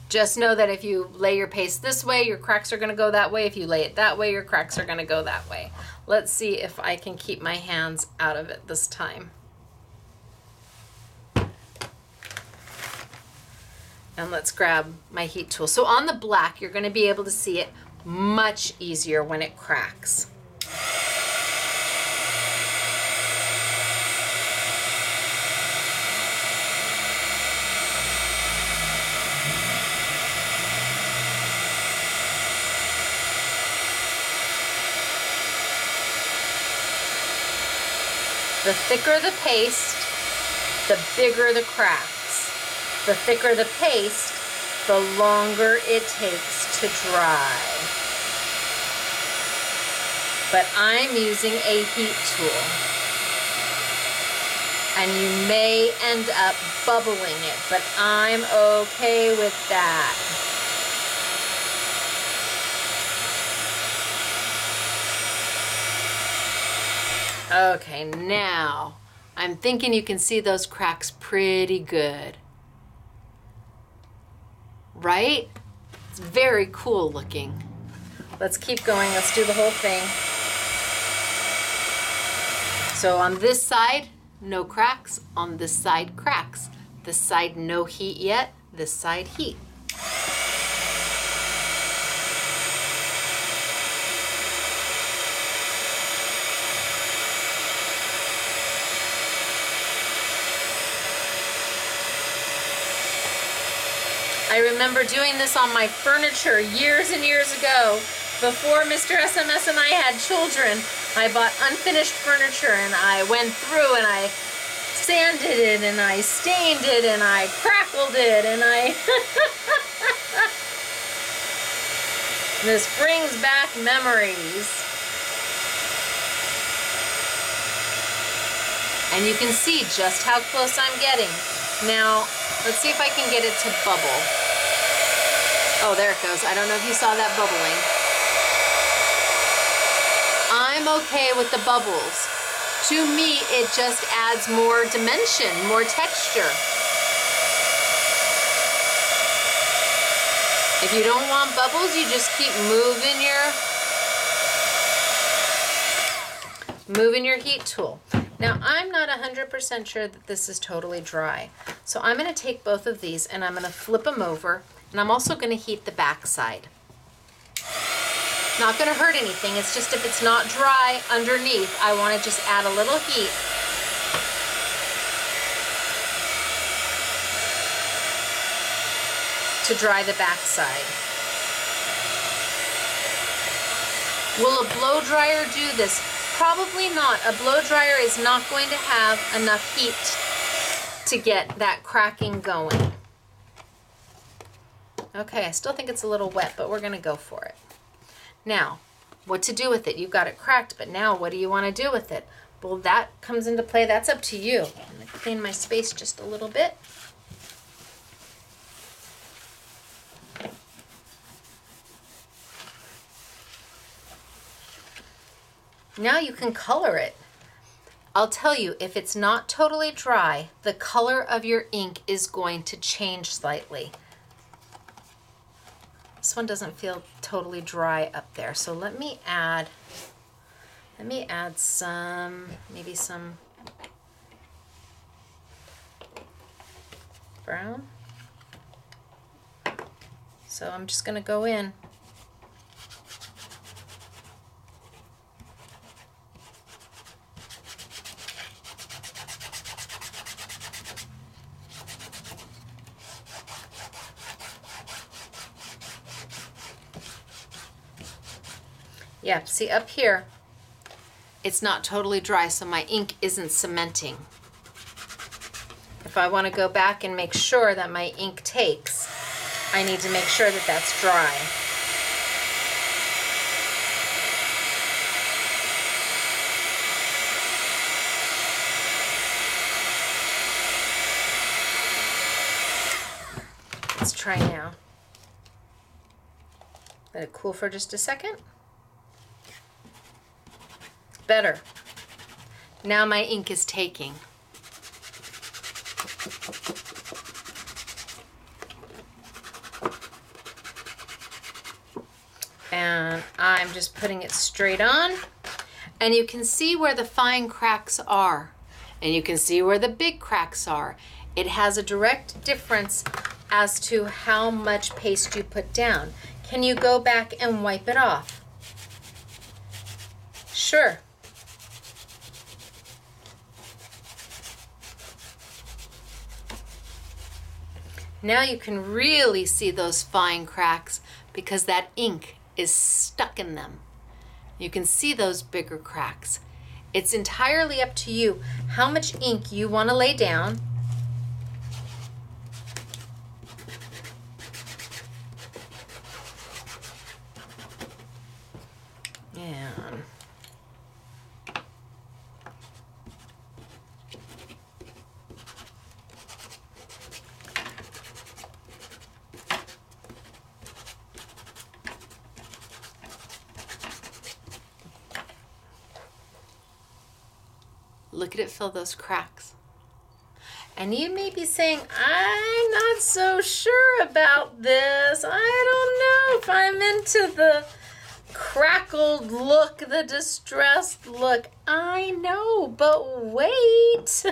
just know that if you lay your paste this way, your cracks are going to go that way. If you lay it that way, your cracks are going to go that way. Let's see if I can keep my hands out of it this time. And let's grab my heat tool. So on the black, you're going to be able to see it much easier when it cracks. The thicker the paste, the bigger the cracks. The thicker the paste, the longer it takes to dry. But I'm using a heat tool. And you may end up bubbling it, but I'm okay with that. Okay, now I'm thinking you can see those cracks pretty good. Right? It's very cool looking. Let's keep going. Let's do the whole thing. So on this side, no cracks. On this side, cracks. This side, no heat yet. This side, heat. I remember doing this on my furniture years and years ago. Before Mr. SMS and I had children, I bought unfinished furniture and I went through and I sanded it and I stained it and I crackled it and I. this brings back memories. And you can see just how close I'm getting. Now, let's see if I can get it to bubble. Oh, there it goes. I don't know if you saw that bubbling. I'm okay with the bubbles. To me, it just adds more dimension, more texture. If you don't want bubbles, you just keep moving your moving your heat tool. Now, I'm not 100% sure that this is totally dry. So I'm going to take both of these and I'm going to flip them over and I'm also going to heat the back side. Not going to hurt anything. It's just if it's not dry underneath, I want to just add a little heat. to dry the back side. Will a blow dryer do this? Probably not. A blow dryer is not going to have enough heat to get that cracking going. Okay, I still think it's a little wet, but we're gonna go for it. Now, what to do with it? You've got it cracked, but now what do you wanna do with it? Well, that comes into play, that's up to you. I'm gonna clean my space just a little bit. Now you can color it. I'll tell you, if it's not totally dry, the color of your ink is going to change slightly. This one doesn't feel totally dry up there. So let me add, let me add some, maybe some brown. So I'm just gonna go in. Yeah, see up here, it's not totally dry, so my ink isn't cementing. If I want to go back and make sure that my ink takes, I need to make sure that that's dry. Let's try now. Let it cool for just a second. Better. Now my ink is taking. And I'm just putting it straight on. And you can see where the fine cracks are. And you can see where the big cracks are. It has a direct difference as to how much paste you put down. Can you go back and wipe it off? Sure. Now you can really see those fine cracks because that ink is stuck in them. You can see those bigger cracks. It's entirely up to you how much ink you want to lay down. And Look at it fill those cracks. And you may be saying, I'm not so sure about this. I don't know if I'm into the crackled look, the distressed look. I know, but wait.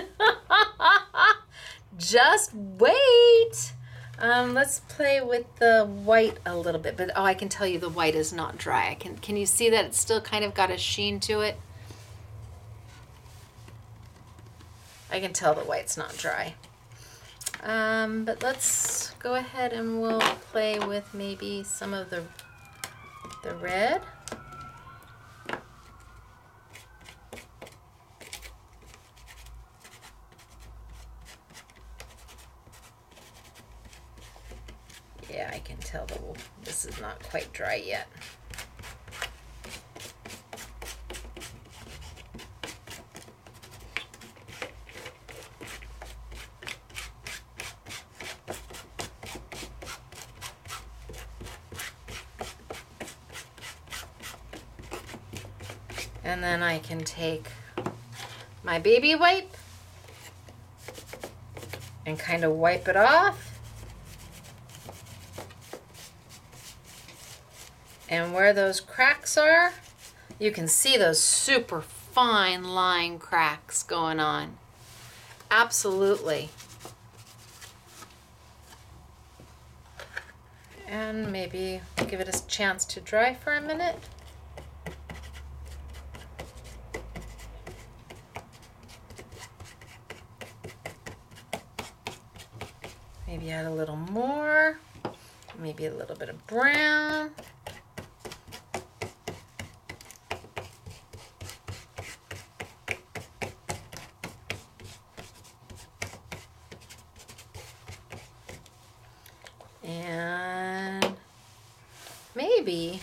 Just wait. Um, let's play with the white a little bit. But oh, I can tell you the white is not dry. I can can you see that it's still kind of got a sheen to it? I can tell the white's not dry. Um, but let's go ahead and we'll play with maybe some of the, the red. Yeah, I can tell that this is not quite dry yet. And then I can take my baby wipe and kind of wipe it off. And where those cracks are, you can see those super fine line cracks going on. Absolutely. And maybe give it a chance to dry for a minute. Add a little more. Maybe a little bit of brown. And maybe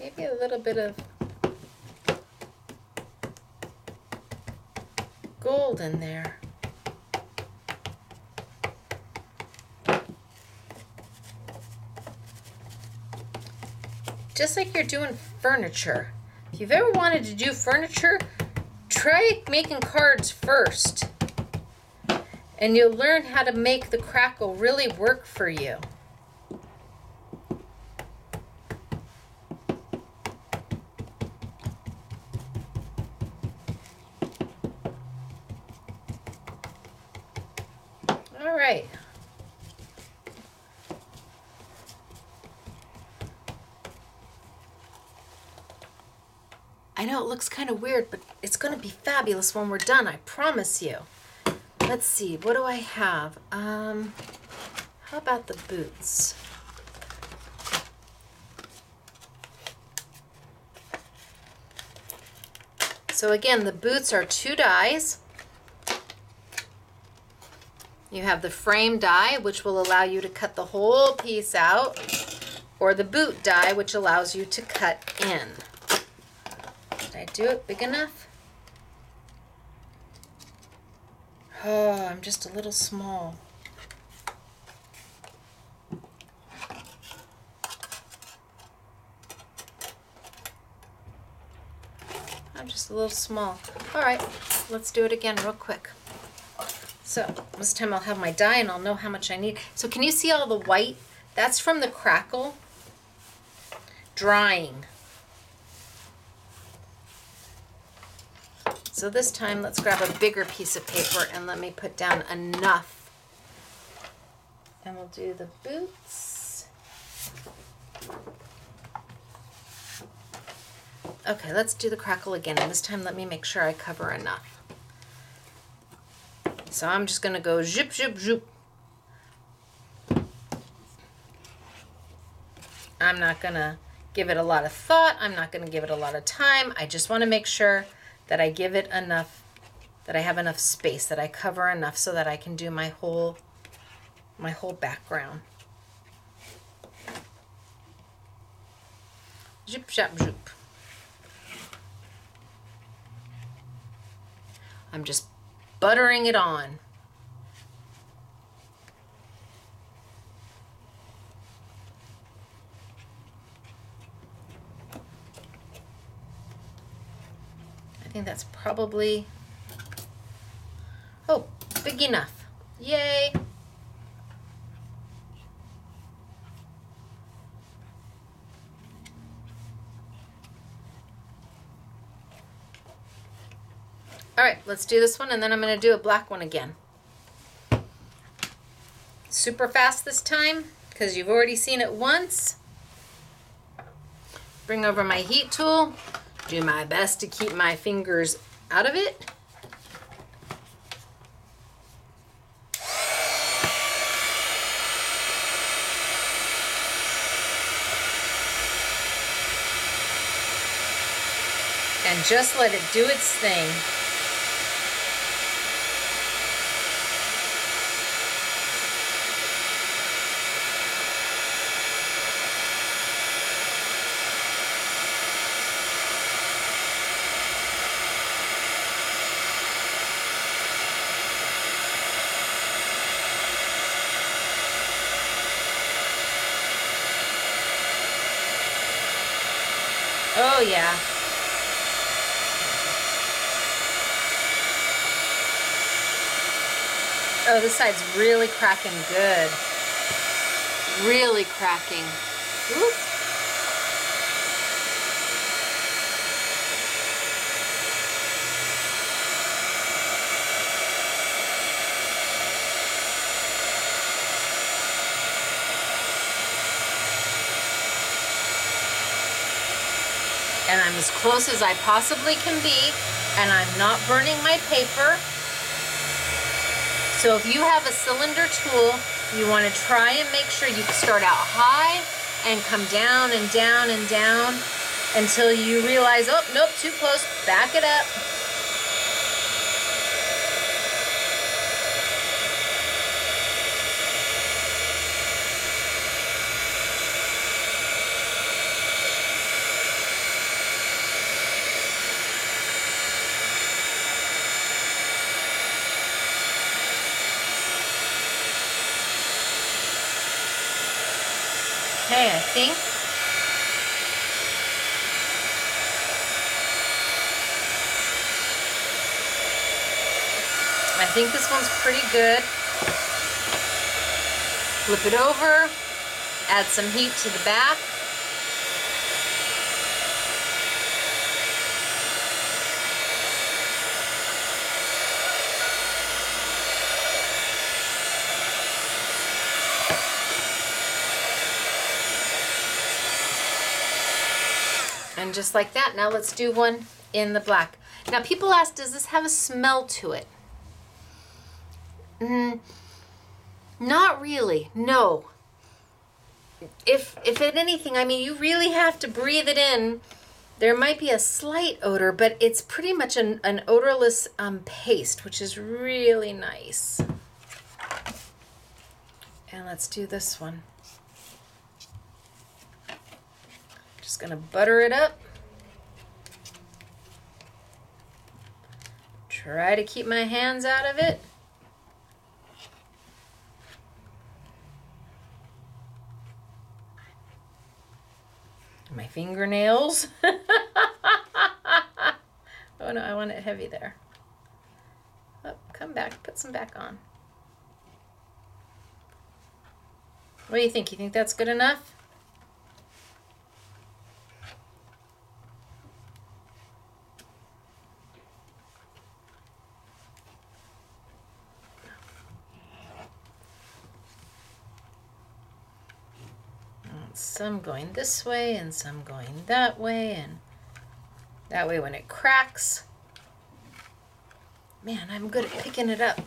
maybe a little bit of gold in there. Just like you're doing furniture. If you've ever wanted to do furniture, try making cards first. And you'll learn how to make the crackle really work for you. All right. I know it looks kind of weird, but it's going to be fabulous when we're done, I promise you. Let's see, what do I have? Um, how about the boots? So again, the boots are two dies. You have the frame die, which will allow you to cut the whole piece out, or the boot die, which allows you to cut in. Do it big enough? Oh, I'm just a little small. I'm just a little small. All right, let's do it again real quick. So this time I'll have my die and I'll know how much I need. So can you see all the white? That's from the crackle drying. So this time let's grab a bigger piece of paper and let me put down enough. And we'll do the boots. Okay, let's do the crackle again. And this time let me make sure I cover enough. So I'm just gonna go zip, zip, zip. I'm not gonna give it a lot of thought. I'm not gonna give it a lot of time. I just wanna make sure that I give it enough, that I have enough space, that I cover enough so that I can do my whole, my whole background. Zip, zap, zoop. I'm just buttering it on. Think that's probably, oh, big enough. Yay. All right, let's do this one and then I'm gonna do a black one again. Super fast this time because you've already seen it once. Bring over my heat tool, do my best to keep my fingers out of it. And just let it do its thing. Oh, yeah. Oh, this side's really cracking good. Really cracking. And I'm as close as I possibly can be and I'm not burning my paper. So if you have a cylinder tool, you want to try and make sure you start out high and come down and down and down until you realize, oh, nope, too close, back it up. Okay, I think. I think this one's pretty good. Flip it over, add some heat to the back. And just like that, now let's do one in the black. Now people ask, does this have a smell to it? Mm, not really, no. If, if at anything, I mean, you really have to breathe it in. There might be a slight odor, but it's pretty much an, an odorless um, paste, which is really nice. And let's do this one. Just gonna butter it up. Try to keep my hands out of it. My fingernails. oh no, I want it heavy there. Oh, come back, put some back on. What do you think? You think that's good enough? Some going this way and some going that way and that way when it cracks. Man I'm good at picking it up.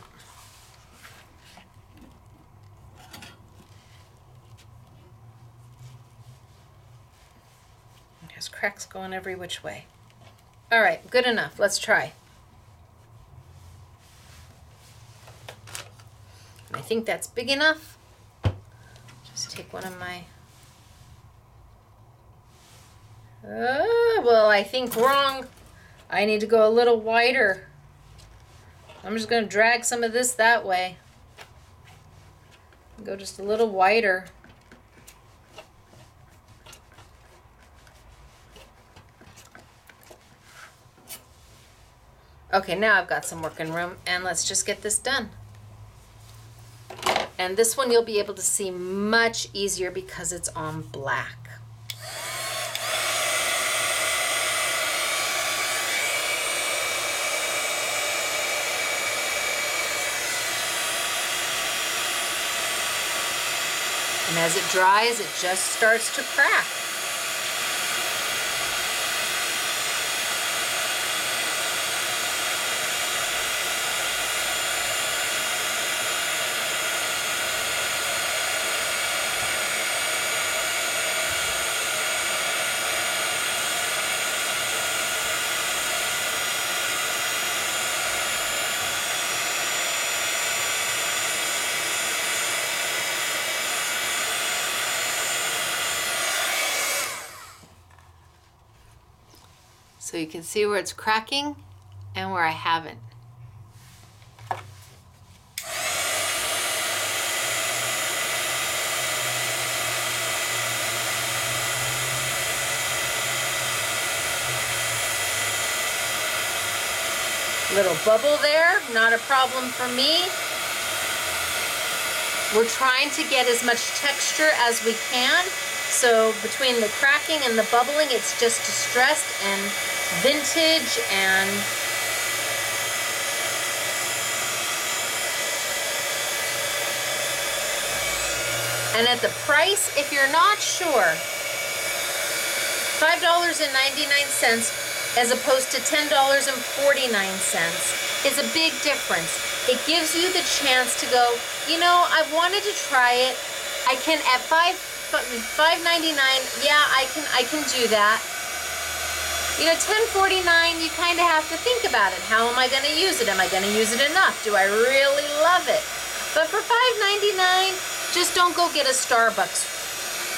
There's cracks going every which way. All right good enough. Let's try. I think that's big enough. Just take one of my uh, well, I think wrong. I need to go a little wider. I'm just going to drag some of this that way. Go just a little wider. Okay, now I've got some working room and let's just get this done. And this one you'll be able to see much easier because it's on black. And as it dries, it just starts to crack. you can see where it's cracking and where I haven't. Little bubble there, not a problem for me. We're trying to get as much texture as we can. So between the cracking and the bubbling, it's just distressed and vintage and And at the price, if you're not sure, $5.99 as opposed to $10.49 is a big difference. It gives you the chance to go, you know, I wanted to try it. I can at 5 5.99, yeah, I can I can do that. You know, 10.49, you kind of have to think about it. How am I going to use it? Am I going to use it enough? Do I really love it? But for 5.99, just don't go get a Starbucks.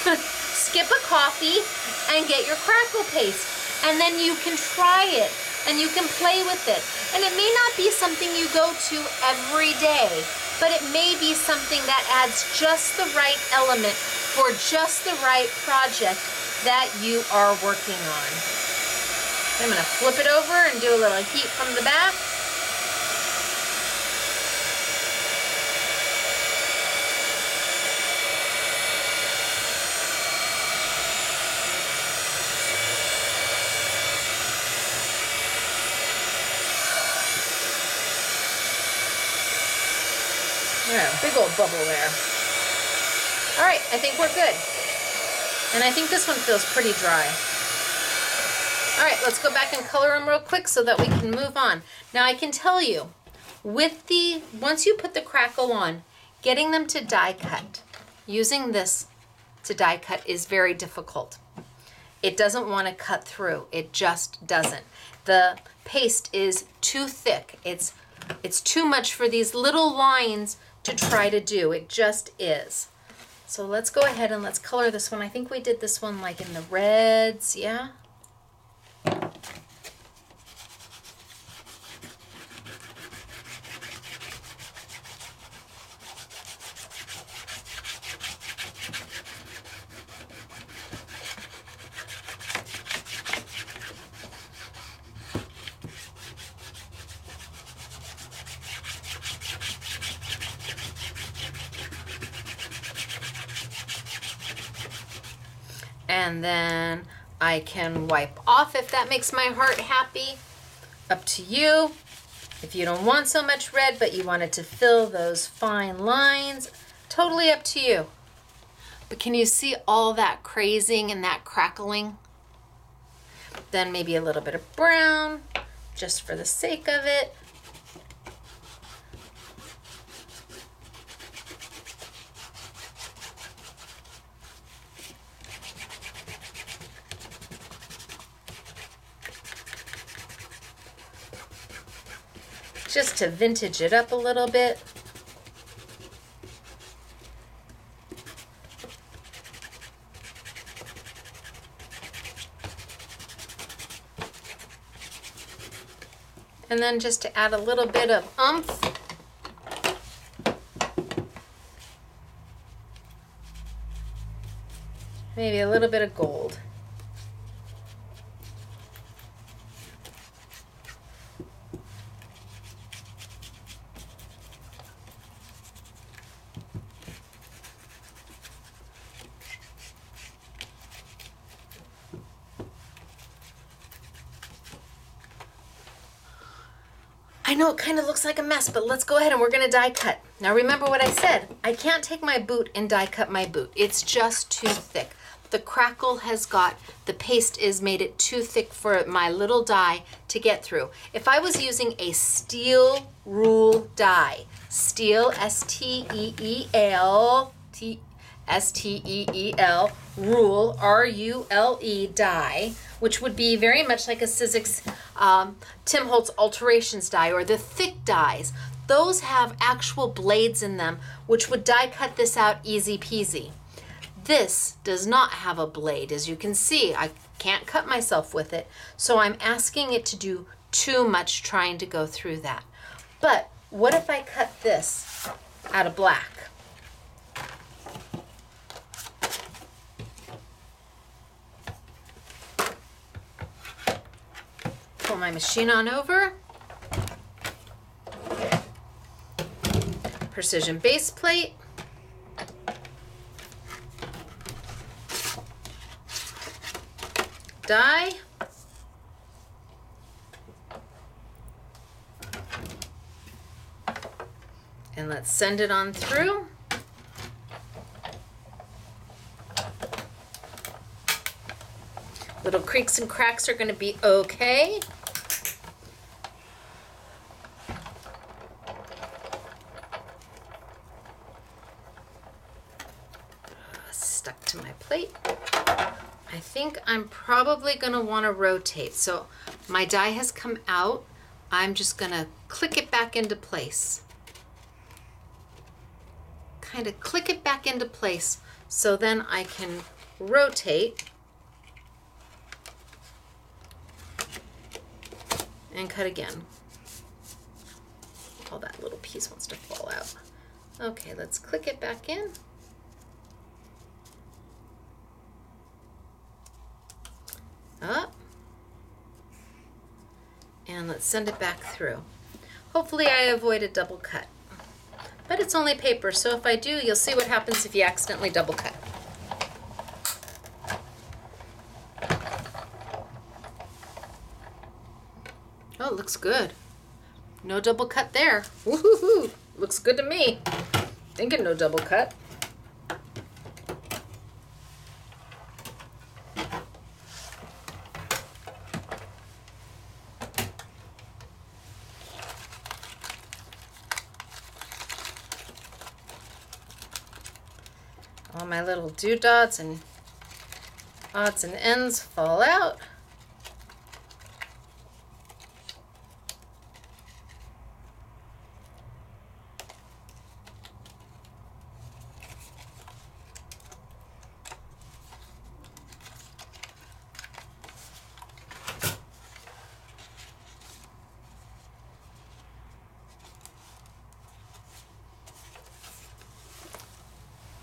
Skip a coffee and get your crackle paste. And then you can try it and you can play with it. And it may not be something you go to every day, but it may be something that adds just the right element for just the right project that you are working on. I'm gonna flip it over and do a little heat from the back. Yeah, big old bubble there. All right, I think we're good. And I think this one feels pretty dry. All right, let's go back and color them real quick so that we can move on. Now I can tell you, with the, once you put the crackle on, getting them to die cut, using this to die cut is very difficult. It doesn't want to cut through. It just doesn't. The paste is too thick. It's it's too much for these little lines to try to do. It just is. So let's go ahead and let's color this one. I think we did this one like in the reds, yeah? And then I can wipe off if that makes my heart happy. Up to you. If you don't want so much red, but you wanted to fill those fine lines, totally up to you. But can you see all that crazing and that crackling? Then maybe a little bit of brown, just for the sake of it. Just to vintage it up a little bit. And then just to add a little bit of umph. Maybe a little bit of gold. I know it kind of looks like a mess, but let's go ahead and we're gonna die cut. Now remember what I said. I can't take my boot and die cut my boot. It's just too thick. The crackle has got, the paste is made it too thick for my little die to get through. If I was using a steel rule die, steel, S-T-E-E-L, T, S-T-E-E-L, rule, R-U-L-E, die, which would be very much like a Sizzix um, Tim Holtz alterations die or the thick dies. Those have actual blades in them, which would die cut this out easy peasy. This does not have a blade. As you can see, I can't cut myself with it, so I'm asking it to do too much trying to go through that. But what if I cut this out of black? pull my machine on over. Precision base plate. Die. And let's send it on through. Little creaks and cracks are going to be okay. I'm probably going to want to rotate. So my die has come out. I'm just going to click it back into place. Kind of click it back into place so then I can rotate and cut again. Oh, that little piece wants to fall out. Okay, let's click it back in. Up. And let's send it back through. Hopefully I avoid a double cut. But it's only paper, so if I do, you'll see what happens if you accidentally double cut. Oh, it looks good. No double cut there. Woohoo! Looks good to me. Thinking no double cut. My little doodads and odds and ends fall out.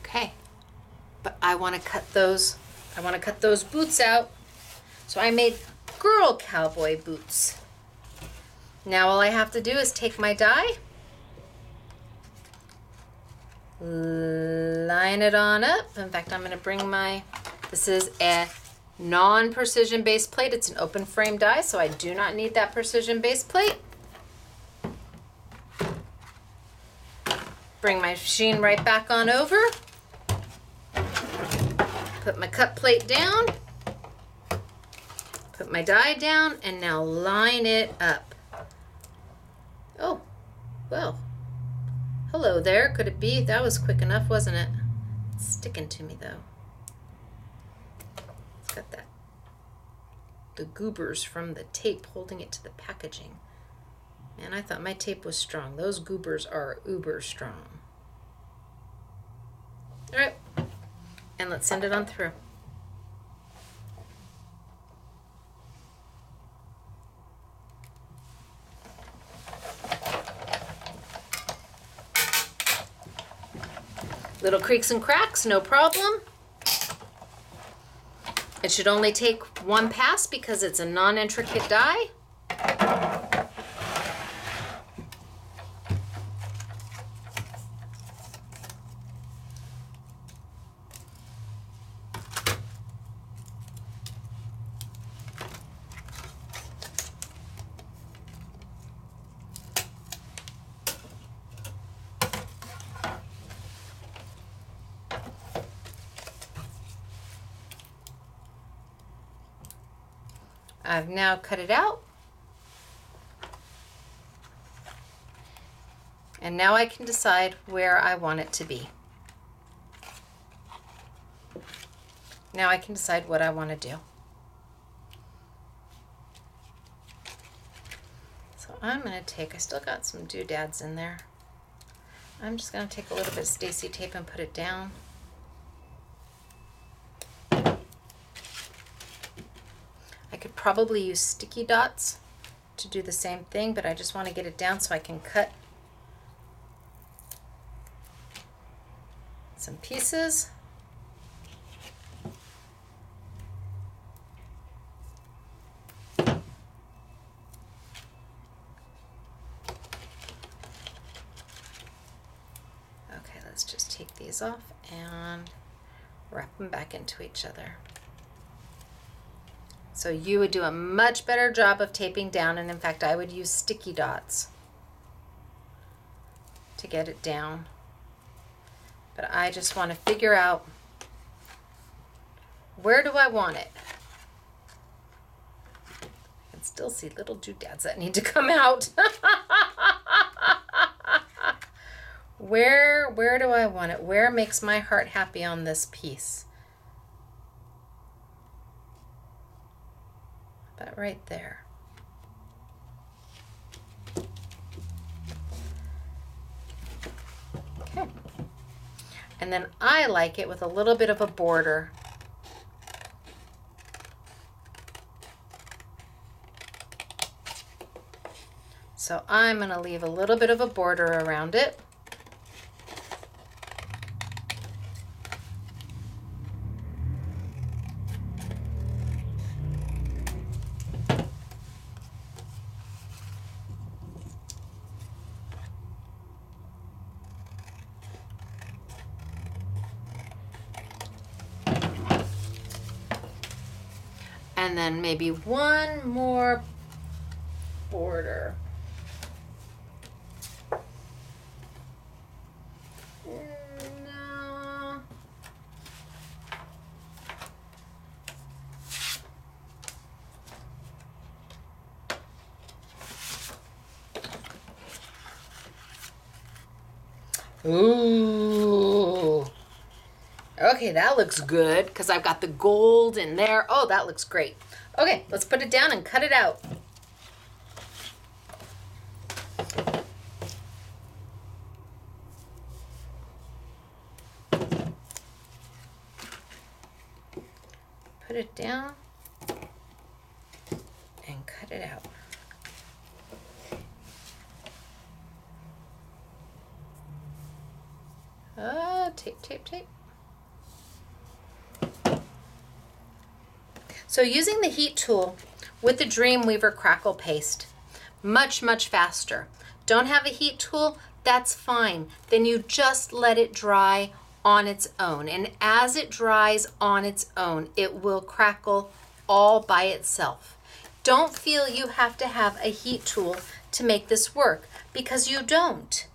Okay. But I want to cut those I want to cut those boots out. So I made girl cowboy boots. Now all I have to do is take my die, line it on up. In fact, I'm going to bring my, this is a non-precision base plate. It's an open frame die, so I do not need that precision base plate. Bring my machine right back on over. Put my cut plate down. Put my die down and now line it up. Oh, well. Hello there. Could it be? That was quick enough, wasn't it? It's sticking to me though. It's got that. The goobers from the tape holding it to the packaging. Man, I thought my tape was strong. Those goobers are uber strong. All right. And let's send it on through. Little creaks and cracks, no problem. It should only take one pass because it's a non-intricate die. Now cut it out. And now I can decide where I want it to be. Now I can decide what I want to do. So I'm going to take, I still got some doodads in there. I'm just going to take a little bit of Stacey tape and put it down. I could probably use sticky dots to do the same thing, but I just want to get it down so I can cut some pieces. Okay, let's just take these off and wrap them back into each other. So you would do a much better job of taping down and in fact I would use sticky dots to get it down. But I just want to figure out where do I want it? I can still see little doodads that need to come out. where where do I want it? Where makes my heart happy on this piece? But right there. Okay. And then I like it with a little bit of a border. So I'm going to leave a little bit of a border around it. Maybe one more border. No. Ooh. Okay, that looks good because I've got the gold in there. Oh, that looks great. Okay, let's put it down and cut it out. Put it down and cut it out. Ah, tape, tape, tape. So using the heat tool with the Dreamweaver crackle paste, much, much faster. Don't have a heat tool? That's fine. Then you just let it dry on its own. And as it dries on its own, it will crackle all by itself. Don't feel you have to have a heat tool to make this work because you don't.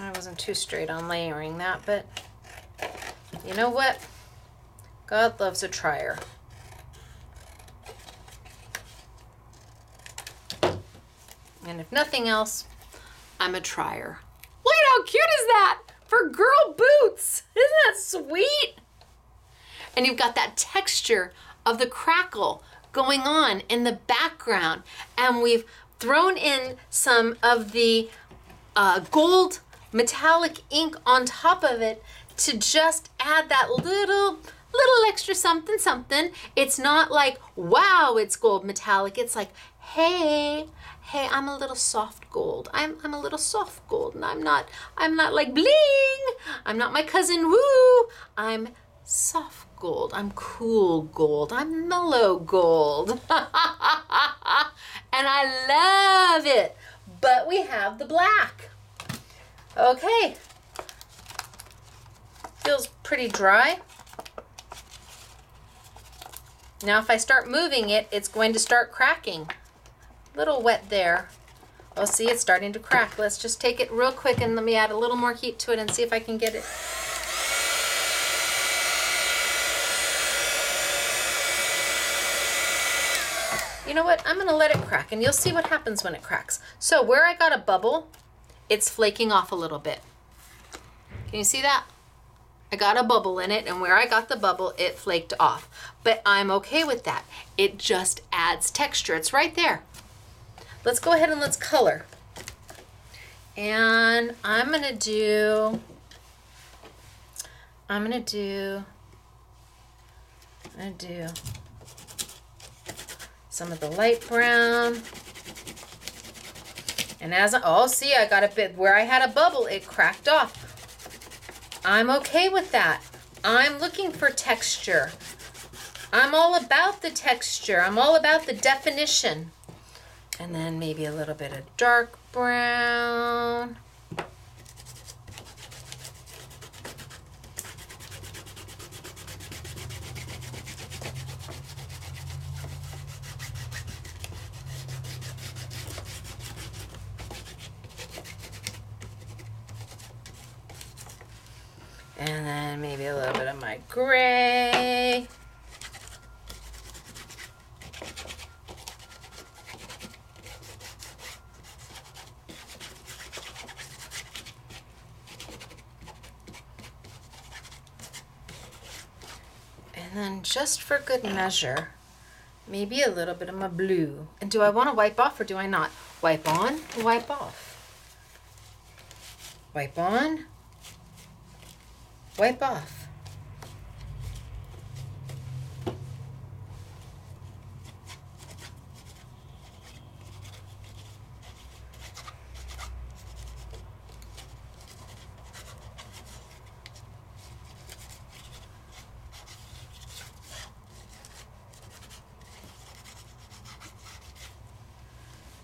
I wasn't too straight on layering that, but you know what? God loves a trier. And if nothing else, I'm a trier. Look at how cute is that for girl boots. Isn't that sweet? And you've got that texture of the crackle going on in the background. And we've thrown in some of the uh, gold metallic ink on top of it to just add that little little extra something something. It's not like wow it's gold metallic. It's like hey hey i'm a little soft gold. I'm i'm a little soft gold and i'm not i'm not like bling. I'm not my cousin woo i'm soft gold. I'm cool gold. I'm mellow gold. And i love it. But we have the black Okay. Feels pretty dry. Now if I start moving it, it's going to start cracking. Little wet there. Oh, see, it's starting to crack. Let's just take it real quick and let me add a little more heat to it and see if I can get it. You know what? I'm going to let it crack and you'll see what happens when it cracks. So where I got a bubble, it's flaking off a little bit. Can you see that? I got a bubble in it and where I got the bubble, it flaked off. But I'm okay with that. It just adds texture. It's right there. Let's go ahead and let's color. And I'm gonna do, I'm gonna do, I'm gonna do some of the light brown And as, I, oh, see, I got a bit, where I had a bubble, it cracked off. I'm okay with that. I'm looking for texture. I'm all about the texture. I'm all about the definition. And then maybe a little bit of dark brown. And then maybe a little bit of my gray. And then just for good measure, maybe a little bit of my blue. And do I want to wipe off or do I not? Wipe on, wipe off. Wipe on, wipe off.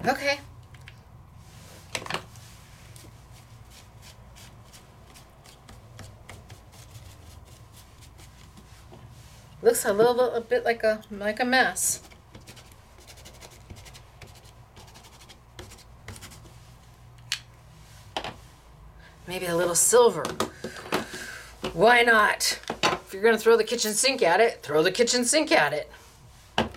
Okay. A little, little bit like a like a mess. Maybe a little silver. Why not? If you're gonna throw the kitchen sink at it, throw the kitchen sink at it. A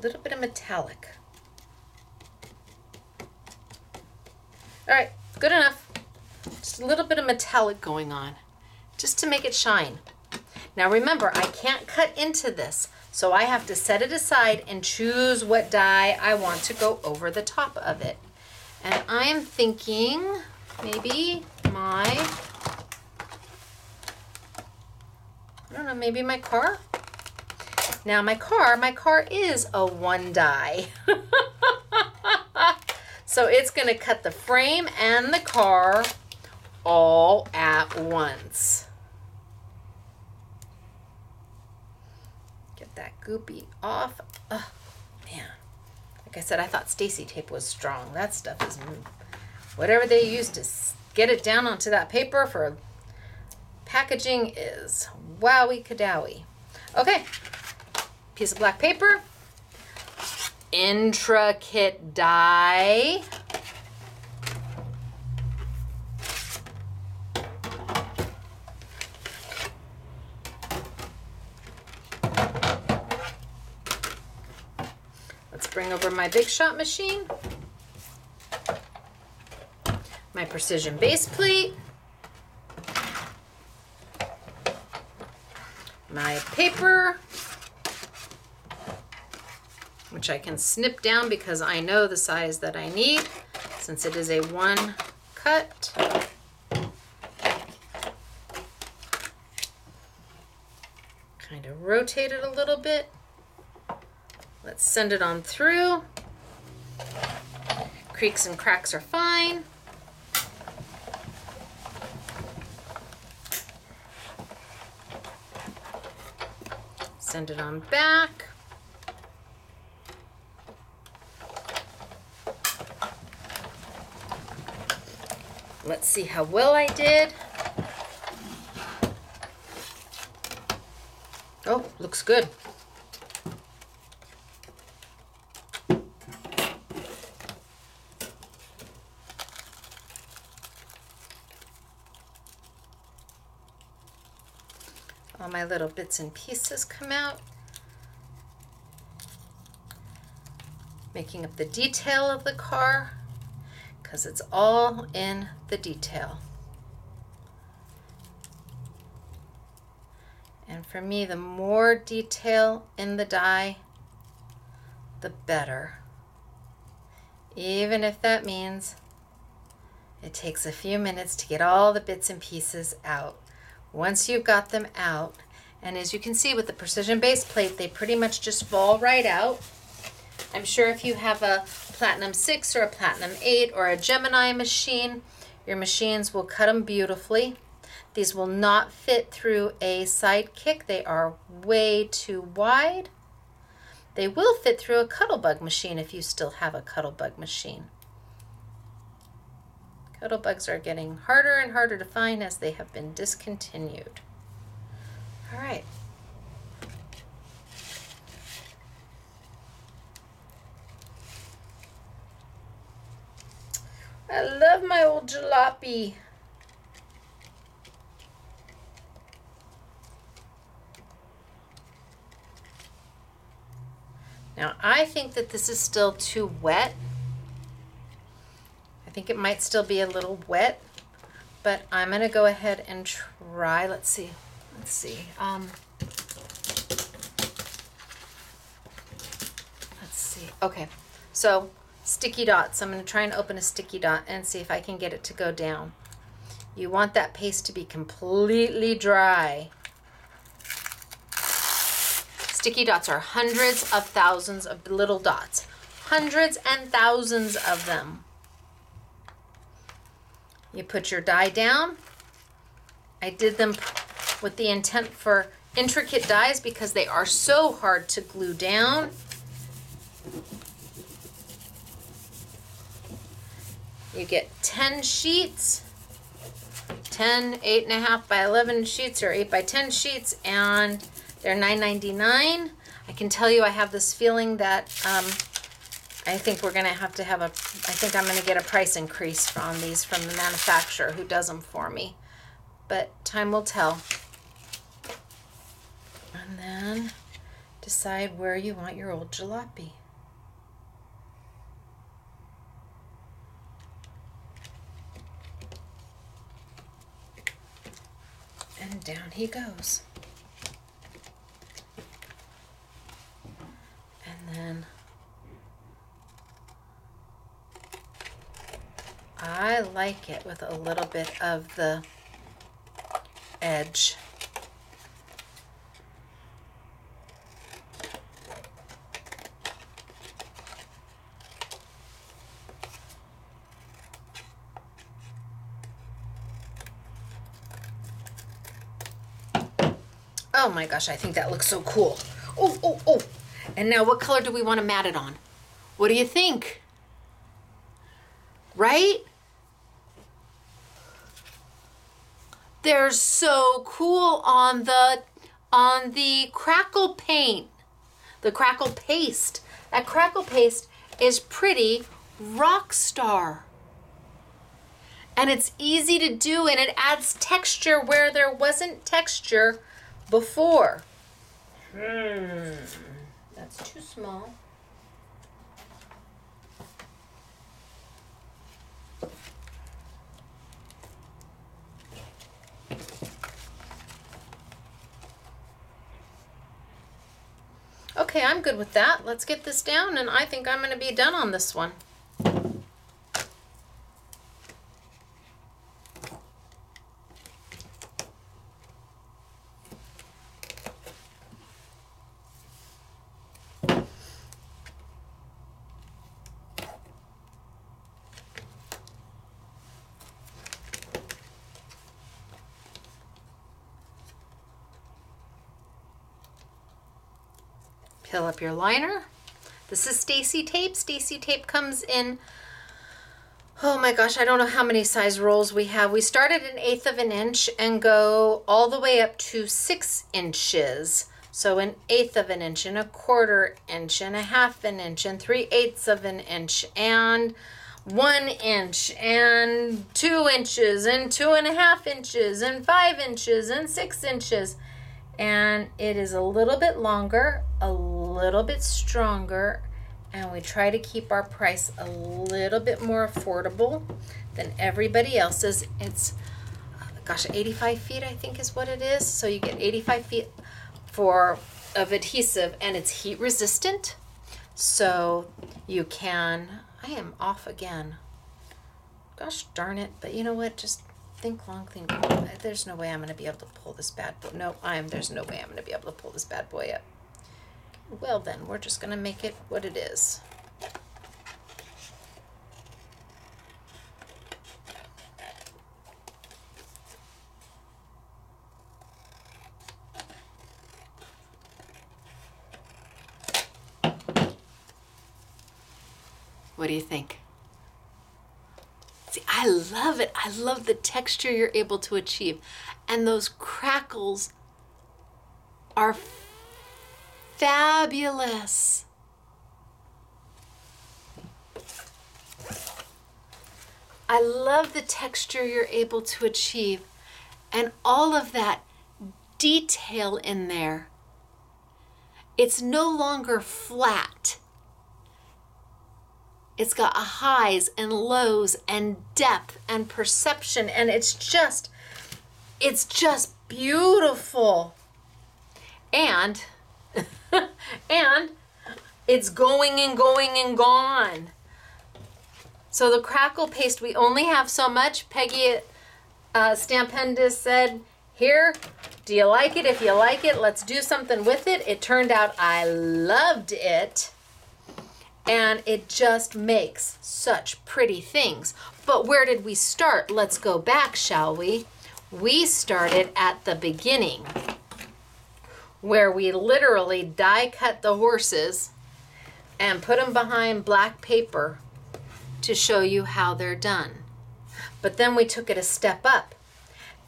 little bit of metallic. All right, good enough. Just a metallic going on, just to make it shine. Now remember, I can't cut into this, so I have to set it aside and choose what die I want to go over the top of it. And I am thinking maybe my, I don't know, maybe my car? Now my car, my car is a one die. so it's gonna cut the frame and the car all at once. Get that goopy off. Man. Like I said, I thought Stacey tape was strong. That stuff is whatever they use to get it down onto that paper for packaging is wowie kadowie. Okay, piece of black paper, intricate die. Let's bring over my Big Shot machine, my precision base plate, my paper, which I can snip down because I know the size that I need since it is a one cut. Kind of rotate it a little bit. Let's send it on through. Creaks and cracks are fine. Send it on back. Let's see how well I did. Oh, looks good. My little bits and pieces come out. Making up the detail of the car because it's all in the detail. And for me, the more detail in the die, the better. Even if that means it takes a few minutes to get all the bits and pieces out. once you've got them out, and as you can see with the precision base plate, they pretty much just fall right out. I'm sure if you have a Platinum 6 or a Platinum 8 or a Gemini machine, your machines will cut them beautifully. These will not fit through a sidekick. They are way too wide. They will fit through a Cuttlebug machine if you still have a Cuttlebug machine. Cuttlebugs are getting harder and harder to find as they have been discontinued. All right. I love my old jalopy. Now I think that this is still too wet. I think it might still be a little wet, but I'm gonna go ahead and try, let's see, let's see. Um, let's see, okay. So sticky dots, I'm gonna try and open a sticky dot and see if I can get it to go down. You want that paste to be completely dry. Sticky dots are hundreds of thousands of little dots. Hundreds and thousands of them. You put your die down. I did them with the intent for intricate dies because they are so hard to glue down. You get 10 sheets, 10, 8.5 by 11 sheets or 8 by 10 sheets, and they're $9.99. I can tell you I have this feeling that um, I think we're going to have to have a, I think I'm going to get a price increase on these from the manufacturer who does them for me. But time will tell. And then decide where you want your old jalopy. And down he goes. And then I like it with a little bit of the edge. Oh my gosh, I think that looks so cool. Oh, oh, oh. And now what color do we want to mat it on? What do you think? Right? They're so cool on the on the crackle paint. The crackle paste. That crackle paste is pretty rock star. And it's easy to do and it adds texture where there wasn't texture before. Hmm, that's too small. Okay, I'm good with that. Let's get this down and I think I'm going to be done on this one. Fill up your liner. This is Stacey tape. Stacey tape comes in, oh my gosh, I don't know how many size rolls we have. We start at an eighth of an inch and go all the way up to six inches. So an eighth of an inch and a quarter inch and a half an inch and three eighths of an inch and one inch and two inches and two and a half inches and five inches and six inches. And it is a little bit longer, little bit stronger and we try to keep our price a little bit more affordable than everybody else's. It's, uh, gosh, 85 feet I think is what it is. So you get 85 feet for of adhesive and it's heat resistant. So you can, I am off again. Gosh darn it, but you know what, just think long thing. There's no way I'm gonna be able to pull this bad boy. No, I'm. There's no way I'm gonna be able to pull this bad boy up. Well then, we're just gonna make it what it is. What do you think? See, I love it. I love the texture you're able to achieve. And those crackles are fabulous. I love the texture you're able to achieve and all of that detail in there. It's no longer flat. It's got highs and lows and depth and perception and it's just it's just beautiful. And and it's going and going and gone. So the crackle paste, we only have so much. Peggy uh, said, here, do you like it? If you like it, let's do something with it. It turned out I loved it. And it just makes such pretty things. But where did we start? Let's go back, shall we? We started at the beginning where we literally die cut the horses and put them behind black paper to show you how they're done. But then we took it a step up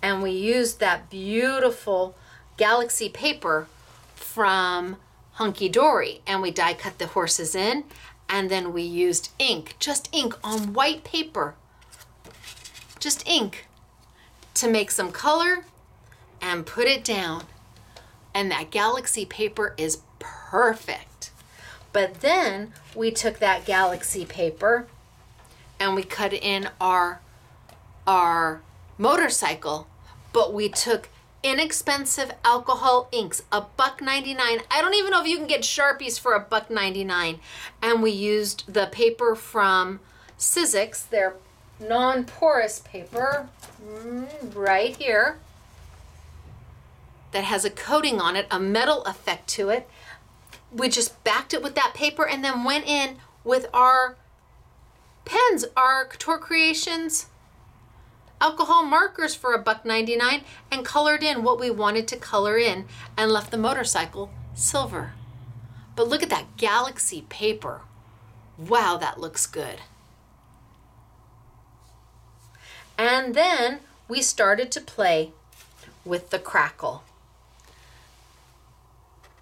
and we used that beautiful galaxy paper from Hunkydory and we die cut the horses in and then we used ink, just ink on white paper, just ink to make some color and put it down and that galaxy paper is perfect. But then we took that galaxy paper and we cut in our our motorcycle, but we took inexpensive alcohol inks, a buck 99. I don't even know if you can get Sharpies for a buck 99. And we used the paper from Sizzix, their non-porous paper, mm, right here that has a coating on it, a metal effect to it. We just backed it with that paper and then went in with our pens, our Couture Creations alcohol markers for a buck 99 and colored in what we wanted to color in and left the motorcycle silver. But look at that galaxy paper. Wow, that looks good. And then we started to play with the crackle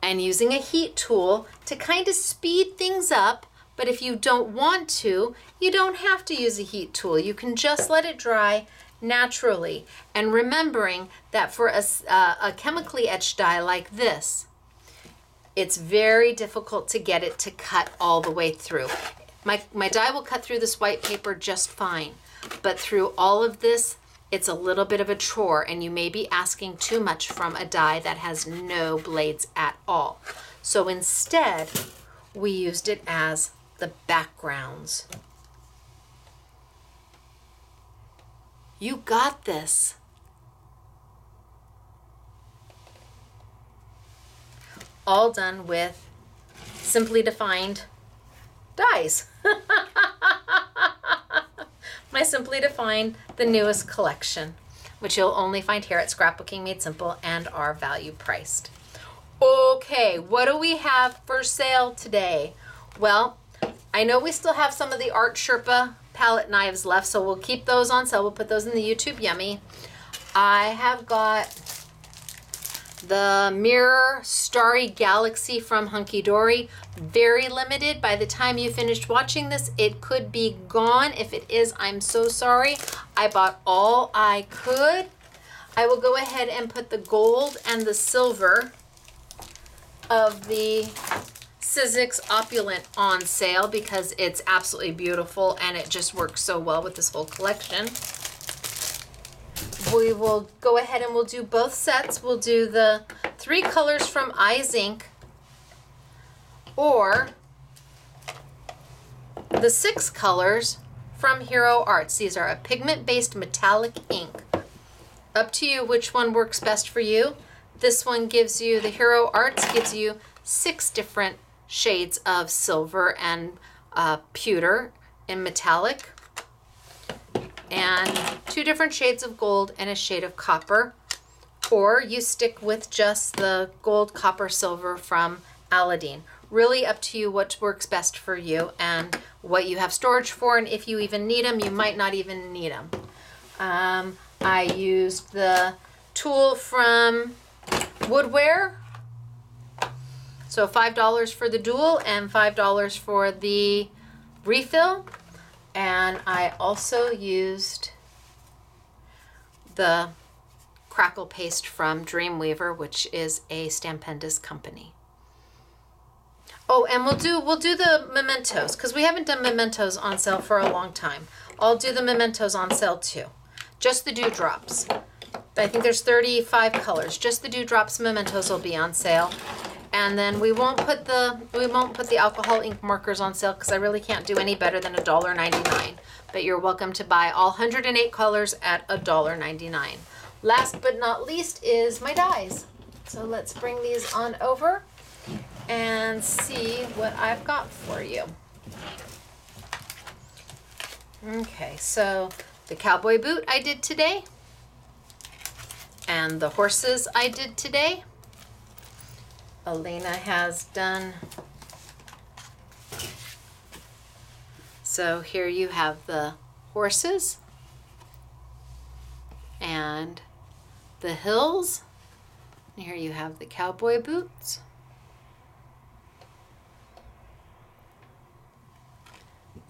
and using a heat tool to kind of speed things up. But if you don't want to, you don't have to use a heat tool. You can just let it dry naturally. And remembering that for a, uh, a chemically etched die like this, it's very difficult to get it to cut all the way through. My, my die will cut through this white paper just fine, but through all of this, it's a little bit of a chore and you may be asking too much from a die that has no blades at all. So instead, we used it as the backgrounds. You got this. All done with simply defined dies. my Simply Defined the newest collection, which you'll only find here at Scrapbooking Made Simple and are value priced. Okay, what do we have for sale today? Well, I know we still have some of the Art Sherpa palette knives left, so we'll keep those on sale. We'll put those in the YouTube Yummy. I have got the Mirror Starry Galaxy from Hunkydory. Very limited. By the time you finished watching this, it could be gone. If it is, I'm so sorry. I bought all I could. I will go ahead and put the gold and the silver of the Sizzix Opulent on sale because it's absolutely beautiful and it just works so well with this whole collection we will go ahead and we'll do both sets. We'll do the three colors from Izink or the six colors from Hero Arts. These are a pigment-based metallic ink up to you which one works best for you. This one gives you, the Hero Arts gives you six different shades of silver and uh, pewter in metallic, and two different shades of gold and a shade of copper. Or you stick with just the gold, copper, silver from Aladine. Really up to you what works best for you and what you have storage for, and if you even need them, you might not even need them. Um, I used the tool from Woodware. So $5 for the dual and $5 for the refill. And I also used the crackle paste from Dreamweaver, which is a Stampendous company. Oh, and we'll do we'll do the mementos because we haven't done mementos on sale for a long time. I'll do the mementos on sale too. Just the dewdrops. I think there's 35 colors. Just the dewdrops mementos will be on sale. And then we won't put the we won't put the alcohol ink markers on sale because I really can't do any better than $1.99. But you're welcome to buy all 108 colors at $1.99. Last but not least is my dies. So let's bring these on over and see what I've got for you. Okay, so the cowboy boot I did today, and the horses I did today. Elena has done. So here you have the horses and the hills. Here you have the cowboy boots.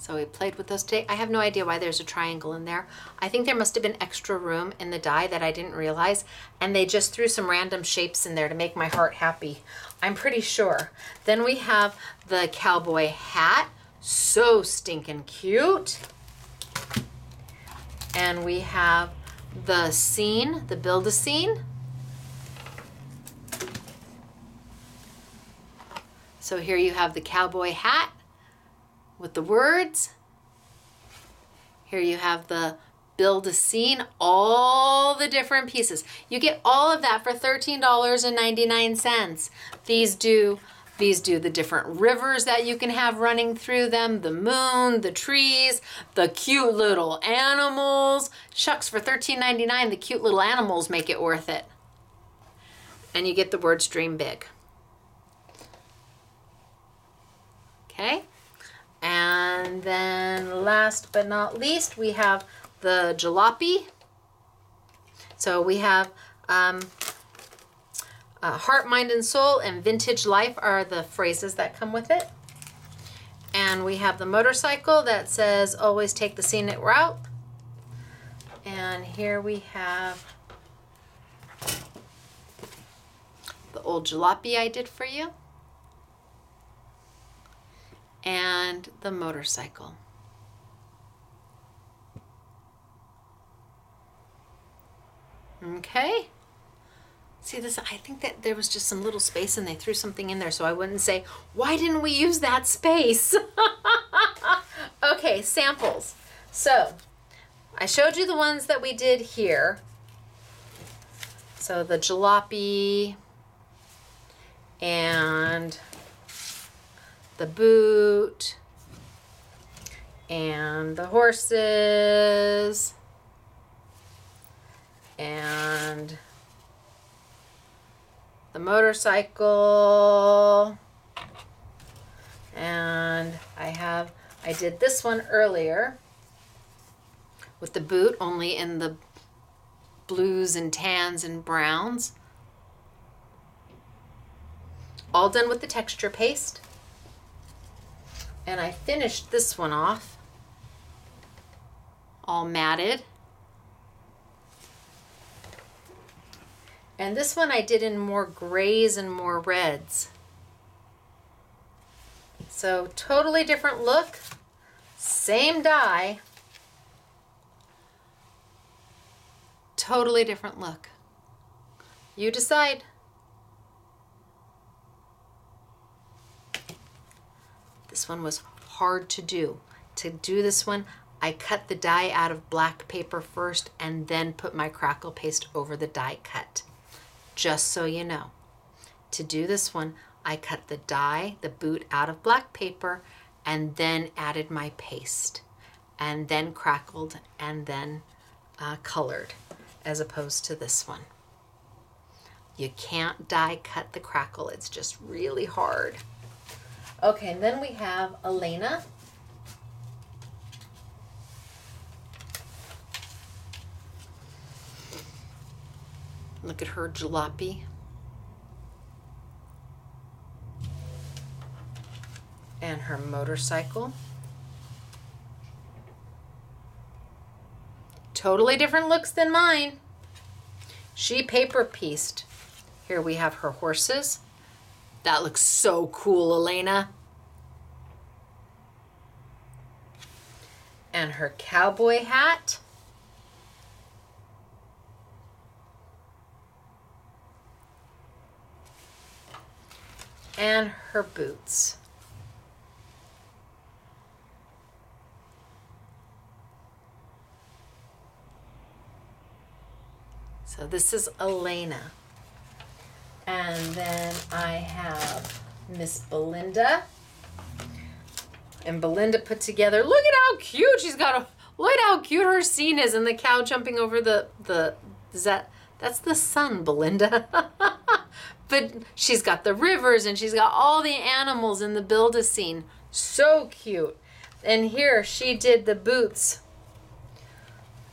So we played with those today. I have no idea why there's a triangle in there. I think there must have been extra room in the die that I didn't realize. And they just threw some random shapes in there to make my heart happy. I'm pretty sure. Then we have the cowboy hat. So stinking cute. And we have the scene, the Build-A-Scene. So here you have the cowboy hat with the words. Here you have the Build-A-Scene, all the different pieces. You get all of that for $13.99. These do these do the different rivers that you can have running through them, the moon, the trees, the cute little animals. Shucks, for $13.99, the cute little animals make it worth it. And you get the words dream big. Okay? And then last but not least, we have the jalopy. So we have um, uh, heart, mind, and soul and vintage life are the phrases that come with it. And we have the motorcycle that says always take the scenic route. And here we have the old jalopy I did for you. And the motorcycle. Okay. See this, I think that there was just some little space and they threw something in there so I wouldn't say, why didn't we use that space? okay, samples. So, I showed you the ones that we did here. So the jalopy and the boot and the horses and the motorcycle. And I have I did this one earlier with the boot only in the blues and tans and browns. All done with the texture paste and I finished this one off all matted. And this one I did in more grays and more reds. So totally different look, same die, totally different look. You decide. This one was hard to do. To do this one, I cut the die out of black paper first and then put my crackle paste over the die cut. Just so you know. To do this one, I cut the die, the boot out of black paper and then added my paste and then crackled and then uh, colored as opposed to this one. You can't die cut the crackle, it's just really hard. Okay, and then we have Elena. Look at her jalopy. And her motorcycle. Totally different looks than mine. She paper pieced. Here we have her horses. That looks so cool, Elena. And her cowboy hat. And her boots. So this is Elena. And then I have Miss Belinda. And Belinda put together, look at how cute she's got a look at how cute her scene is and the cow jumping over the the is that that's the sun, Belinda. but she's got the rivers and she's got all the animals in the build a scene. So cute. And here she did the boots.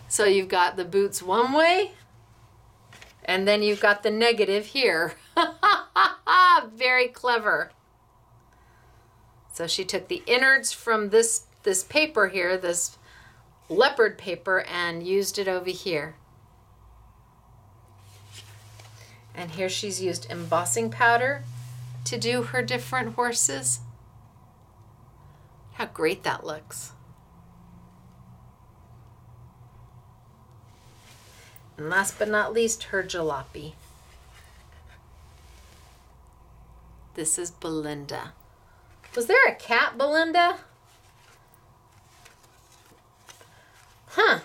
So you've got the boots one way and then you've got the negative here. Very clever. So she took the innards from this this paper here, this leopard paper, and used it over here. And here she's used embossing powder to do her different horses. How great that looks. And last but not least, her jalopy. This is Belinda. Was there a cat, Belinda? Huh.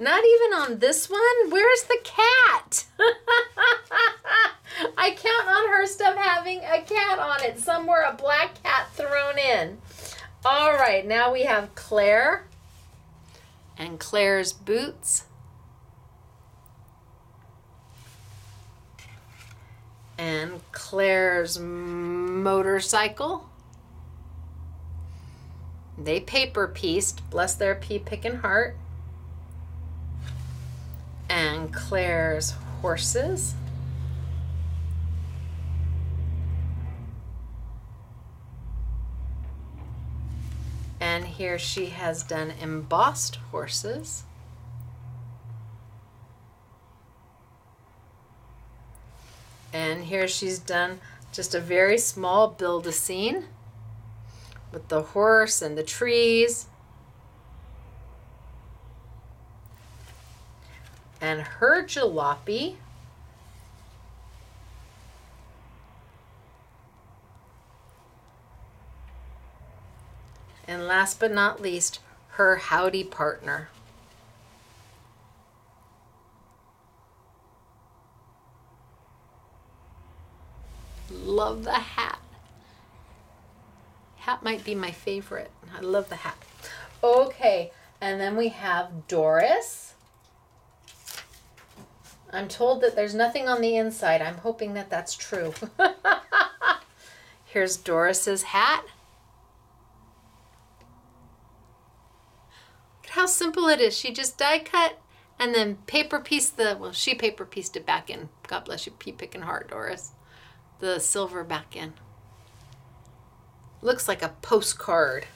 Not even on this one? Where's the cat? I count on her stuff having a cat on it. Somewhere a black cat thrown in. All right, now we have Claire and Claire's boots. And Claire's motorcycle. They paper pieced, bless their pea picking heart. And Claire's horses. And here she has done embossed horses. And here she's done just a very small build a scene with the horse and the trees. And her jalopy And last but not least, her howdy partner. Love the hat. Hat might be my favorite. I love the hat. Okay, and then we have Doris. I'm told that there's nothing on the inside. I'm hoping that that's true. Here's Doris's hat. Look how simple it is. She just die cut and then paper pieced the, well, she paper pieced it back in. God bless you, pea picking heart, Doris. The silver back in. Looks like a postcard.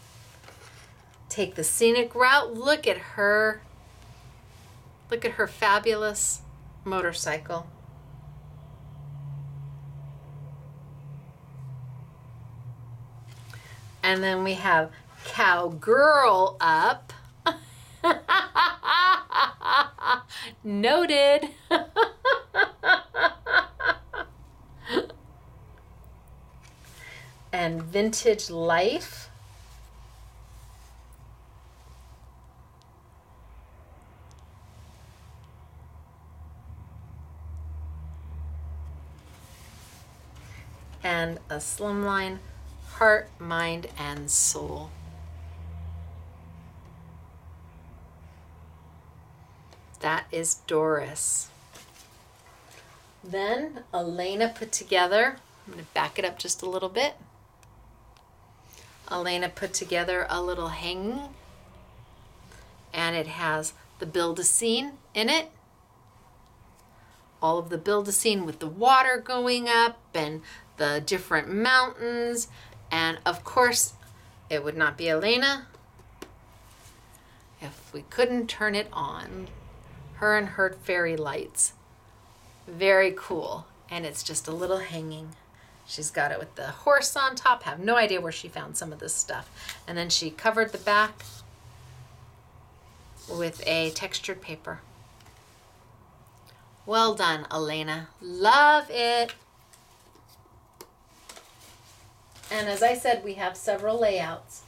Take the scenic route. Look at her. Look at her fabulous motorcycle. And then we have Cowgirl up. Noted. and Vintage Life. And a slimline heart, mind, and soul. That is Doris. Then Elena put together, I'm going to back it up just a little bit. Elena put together a little hanging, and it has the build a scene in it. All of the build a scene with the water going up and the different mountains. And of course, it would not be Elena if we couldn't turn it on. Her and her fairy lights. Very cool. And it's just a little hanging. She's got it with the horse on top. Have no idea where she found some of this stuff. And then she covered the back with a textured paper. Well done, Elena. Love it. And as I said, we have several layouts.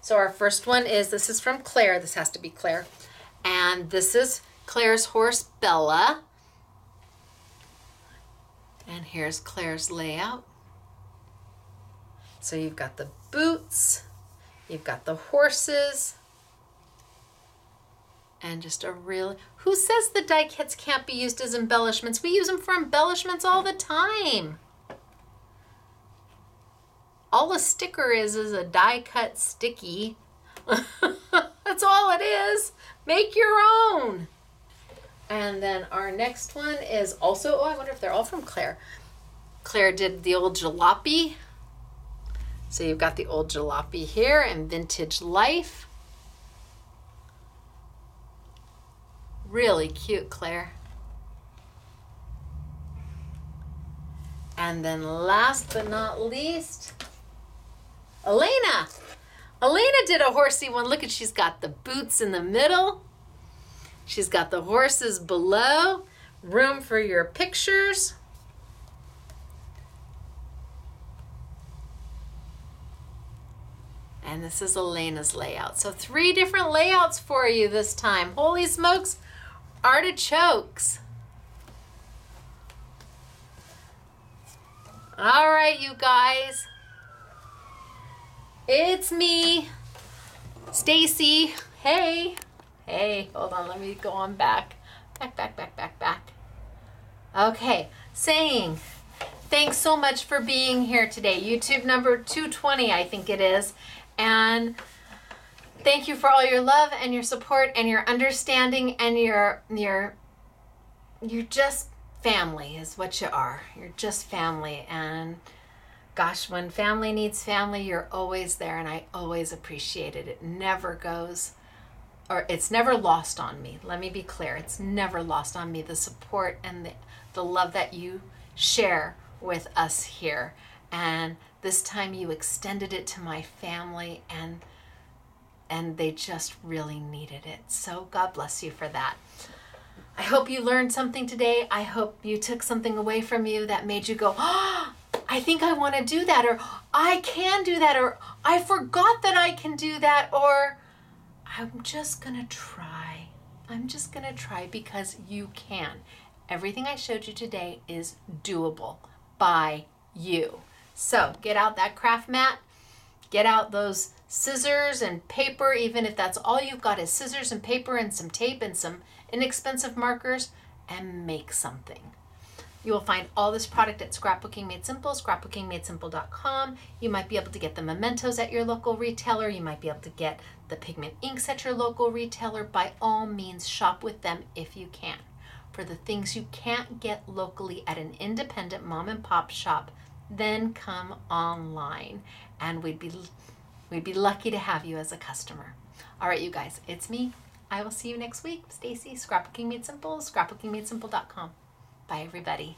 So our first one is, this is from Claire. This has to be Claire. And this is Claire's horse, Bella. And here's Claire's layout. So you've got the boots, you've got the horses, and just a real. Who says the die kits can't be used as embellishments? We use them for embellishments all the time. All a sticker is is a die cut sticky. That's all it is. Make your own. And then our next one is also, oh, I wonder if they're all from Claire. Claire did the old jalopy. So you've got the old jalopy here and vintage life. Really cute, Claire. And then last but not least, Elena. Elena did a horsey one. Look at she's got the boots in the middle. She's got the horses below. Room for your pictures. And this is Elena's layout. So three different layouts for you this time. Holy smokes, artichokes. All right, you guys. It's me, Stacey. Hey. Hey, hold on, let me go on back. Back, back, back, back, back. Okay, saying thanks so much for being here today. YouTube number 220, I think it is. And thank you for all your love and your support and your understanding and your your you're just family is what you are. You're just family and gosh, when family needs family, you're always there and I always appreciate it. It never goes or it's never lost on me. Let me be clear. It's never lost on me the support and the, the love that you share with us here. And this time you extended it to my family and and they just really needed it. So God bless you for that. I hope you learned something today. I hope you took something away from you that made you go, oh, I think I want to do that, or I can do that, or I forgot that I can do that, or I'm just going to try. I'm just going to try because you can. Everything I showed you today is doable by you. So get out that craft mat, get out those scissors and paper, even if that's all you've got is scissors and paper and some tape and some inexpensive markers, and make something. You will find all this product at Scrapbooking Made Simple, scrapbookingmadesimple.com. You might be able to get the mementos at your local retailer. You might be able to get the pigment inks at your local retailer. By all means, shop with them if you can. For the things you can't get locally at an independent mom and pop shop, then come online and we'd be we'd be lucky to have you as a customer. All right, you guys, it's me. I will see you next week. Stacey, Scrapbooking Made Simple, scrapbookingmadesimple.com. Bye everybody.